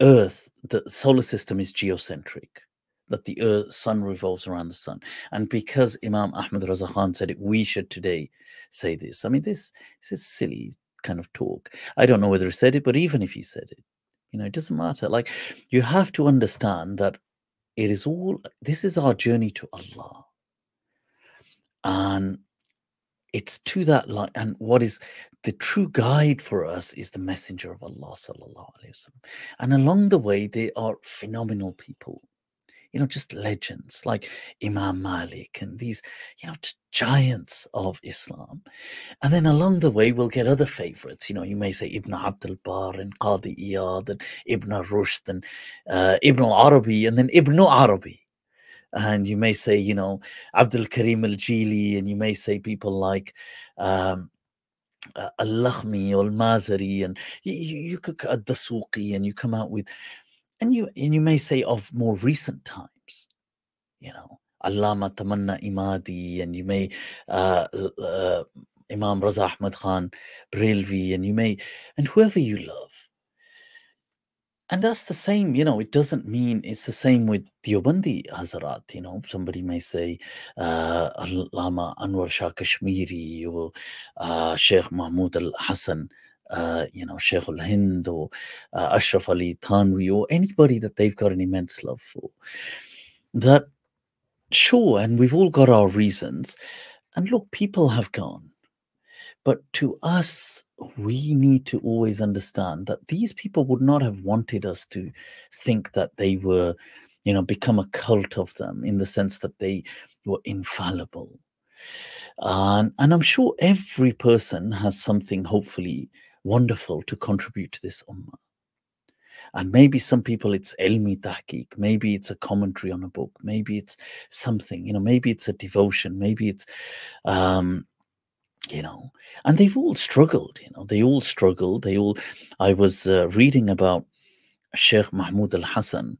earth the solar system is geocentric that the earth, sun revolves around the sun. And because Imam Ahmad Raza Khan said it, we should today say this. I mean, this, this is silly kind of talk. I don't know whether he said it, but even if he said it, you know, it doesn't matter. Like, you have to understand that it is all, this is our journey to Allah. And it's to that light. And what is the true guide for us is the messenger of Allah. And along the way, they are phenomenal people you know, just legends like Imam Malik and these, you know, giants of Islam. And then along the way, we'll get other favorites. You know, you may say Ibn Abdul Barr and Qadi Iyad and Ibn Rushd and uh, Ibn al-Arabi and then Ibn Arabi. And you may say, you know, Abdul Karim al-Jili and you may say people like um, uh, Al-Lakhmi or Al-Mazari and you, you, you could, Ad-Dasuqi and you come out with and you and you may say of more recent times, you know, Allama Tamanna Imadi, and you may uh, uh, Imam Raza Ahmad Khan Barelvi, and you may, and whoever you love. And that's the same, you know, it doesn't mean it's the same with Deobandi Hazarat, you know, somebody may say uh, Allama Anwar Shah Kashmiri or uh, Sheikh Mahmud Al Hassan uh, you know, Sheikh al Hind or uh, Ashraf Ali Thanwi or anybody that they've got an immense love for. That, sure, and we've all got our reasons. And look, people have gone. But to us, we need to always understand that these people would not have wanted us to think that they were, you know, become a cult of them in the sense that they were infallible. And, and I'm sure every person has something, hopefully, wonderful to contribute to this ummah. And maybe some people it's elmi tahqiq, maybe it's a commentary on a book, maybe it's something, you know, maybe it's a devotion, maybe it's, um, you know, and they've all struggled, you know, they all struggled. They all, I was uh, reading about Sheikh Mahmoud al Hassan,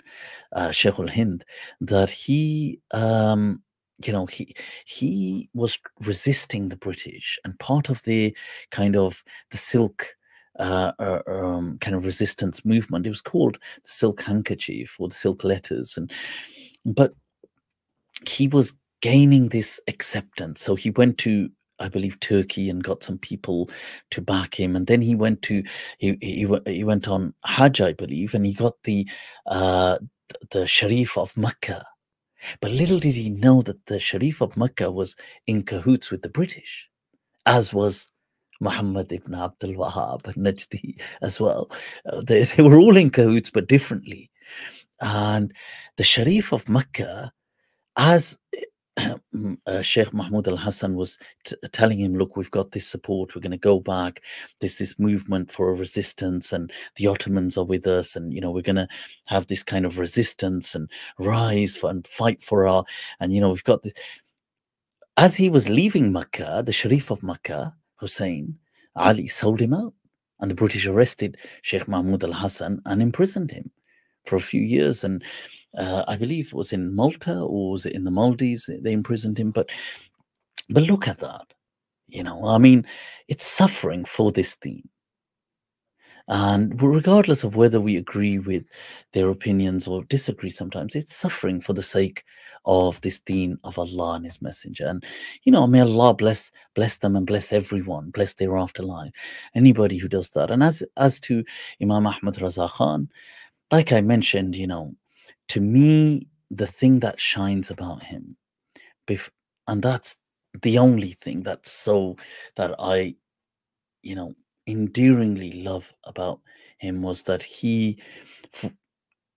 uh, Sheikh al Hind, that he, um, you know he he was resisting the british and part of the kind of the silk uh, uh, um, kind of resistance movement it was called the silk handkerchief or the silk letters and but he was gaining this acceptance. So he went to I believe Turkey and got some people to back him, and then he went to he he, he went on Hajj, I believe, and he got the uh, the Sharif of Mecca, but little did he know that the Sharif of Mecca was in cahoots with the British, as was Muhammad ibn Abdul Wahab and Najdi as well. Uh, they, they were all in cahoots, but differently. And the Sharif of Mecca, as uh, Sheikh Mahmoud Al Hassan was telling him, Look, we've got this support, we're going to go back. There's this movement for a resistance, and the Ottomans are with us, and you know, we're going to have this kind of resistance and rise for, and fight for our, and you know, we've got this. As he was leaving Mecca, the Sharif of Mecca, Hussein, Ali sold him out, and the British arrested Sheikh Mahmoud Al Hassan and imprisoned him for a few years. And uh, I believe it was in Malta or was it in the Maldives? They imprisoned him. But but look at that. You know, I mean, it's suffering for this theme. And regardless of whether we agree with their opinions or disagree sometimes, it's suffering for the sake of this deen of Allah and His Messenger. And you know, may Allah bless bless them and bless everyone, bless their afterlife. Anybody who does that. And as as to Imam Ahmad Raza Khan, like I mentioned, you know, to me, the thing that shines about him, and that's the only thing that's so that I, you know, endearingly love about him was that he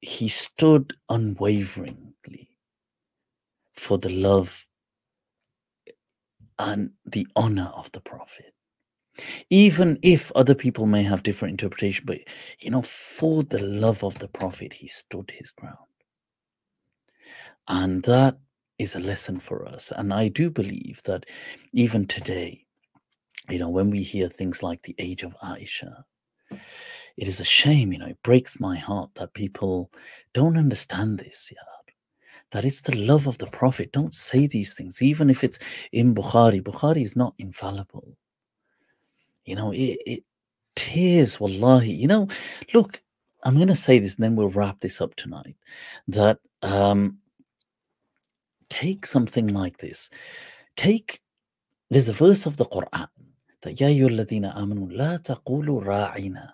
he stood unwaveringly for the love and the honor of the prophet even if other people may have different interpretation but you know for the love of the prophet he stood his ground. And that is a lesson for us. And i do believe that even today you know when we hear things like the age of aisha it is a shame you know it breaks my heart that people don't understand this yeah that it's the love of the prophet. Don't say these things even if it's in bukhari. Bukhari is not infallible you know, it, it tears, wallahi. You know, look, I'm going to say this and then we'll wrap this up tonight that um, take something like this. Take, there's a verse of the Quran that, Ya ayyuhalladhina amanu, la taqulu ra'ina,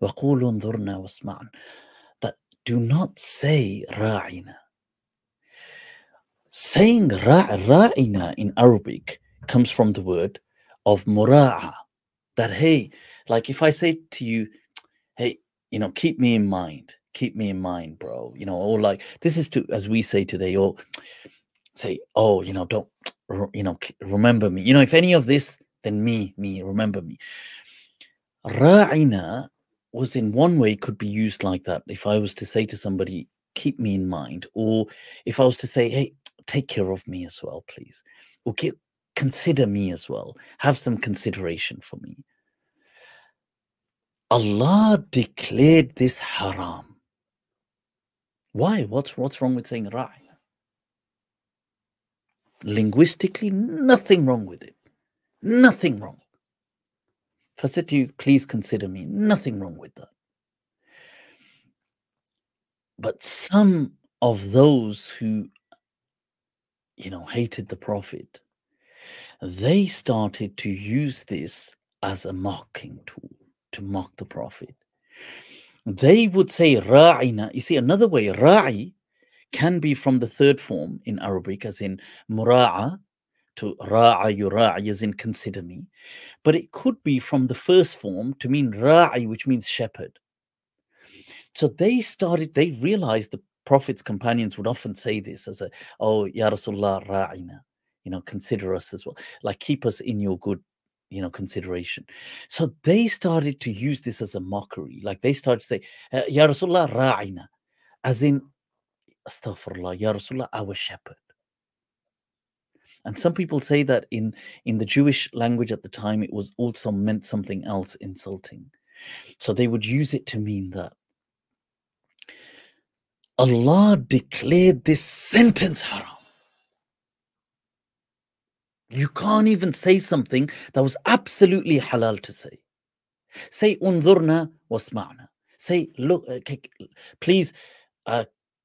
wa qulu anzurna wasma'an. That do not say ra'ina. Saying ra- ra'ina in Arabic comes from the word of mura'a, that hey like if i say to you hey you know keep me in mind keep me in mind bro you know or like this is to as we say today or say oh you know don't you know remember me. You know if any of this then me me remember me. Ra'ina was in one way could be used like that. If i was to say to somebody keep me in mind or if i was to say hey take care of me as well please or consider me as well. Have some consideration for me. Allah declared this haram. Why? What's what's wrong with saying ra'i? Linguistically, nothing wrong with it. Nothing wrong. If I said to you, please consider me, nothing wrong with that. But some of those who, you know, hated the Prophet, they started to use this as a mocking tool to mock the Prophet. They would say ra'ina. You see, another way, ra'i can be from the third form in Arabic, as in mura'a, to ra'a yura'i, as in consider me. But it could be from the first form to mean ra'i, which means shepherd. So they started, they realized the Prophet's companions would often say this as a, oh, Ya Rasulullah ra'ina you know consider us as well like keep us in your good you know consideration. So they started to use this as a mockery like they started to say uh, ya rasulullah ra'ina as in astaghfirullah ya rasulullah our shepherd. And some people say that in in the jewish language at the time it was also meant something else insulting. So they would use it to mean that allah declared this sentence haram you can't even say something that was absolutely halal to say. Say unzurna wasma'na. Say look, uh, please uh,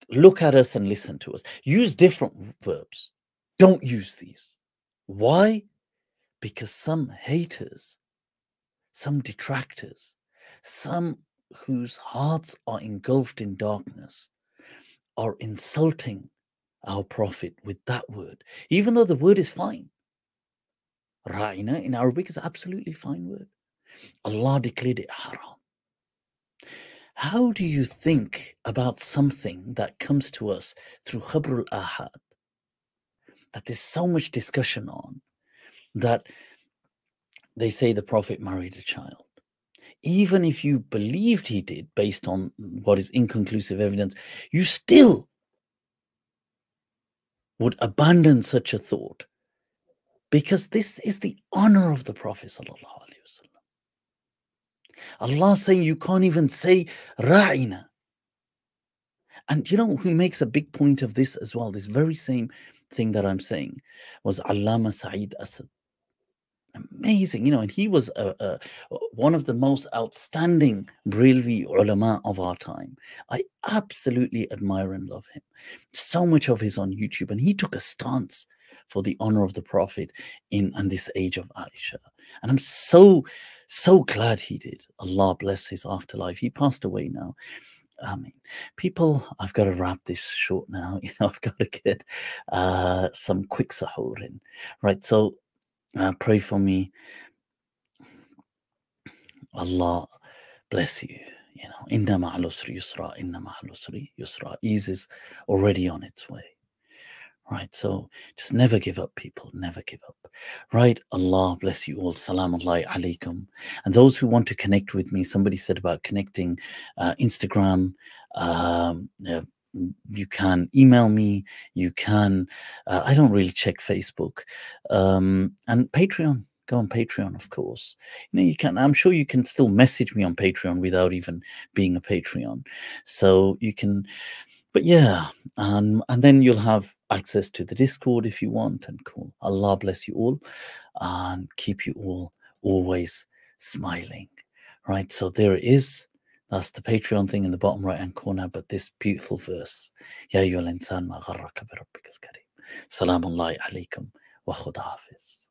look at us and listen to us. Use different verbs. Don't use these. Why? Because some haters, some detractors, some whose hearts are engulfed in darkness are insulting our prophet with that word, even though the word is fine. Ra'ina in Arabic is absolutely fine word. Allah declared it haram. How do you think about something that comes to us through Khabrul Ahad that there's so much discussion on that they say the Prophet married a child? Even if you believed he did based on what is inconclusive evidence, you still would abandon such a thought because this is the honor of the Prophet. Allah saying you can't even say ra'ina. And you know who makes a big point of this as well? This very same thing that I'm saying was Allama Sa'id Asad. Amazing, you know, and he was a, one of the most outstanding Brilvi ulama of our time. I absolutely admire and love him. So much of his on YouTube, and he took a stance for the honor of the Prophet in, in this age of Aisha. And I'm so, so glad he did. Allah bless his afterlife. He passed away now. I mean, people, I've got to wrap this short now. You know, I've got to get uh, some quick sahur in. Right. So uh, pray for me. Allah bless you. You know, inna ma'al usri yusra, inna ma'al usri yusra. Ease is already on its way. Right, so just never give up, people. Never give up. Right, Allah bless you all. Salam alaikum. And those who want to connect with me, somebody said about connecting uh, Instagram. Um, uh, you can email me. You can. Uh, I don't really check Facebook, um, and Patreon go on patreon of course you know you can i'm sure you can still message me on patreon without even being a patreon so you can but yeah, um, and then you'll have access to the Discord if you want. And cool. Allah bless you all and keep you all always smiling. Right. So there it is. That's the Patreon thing in the bottom right hand corner. But this beautiful verse. Ya ayyuhal insan ma bi kareem. Alaykum wa khuda hafiz.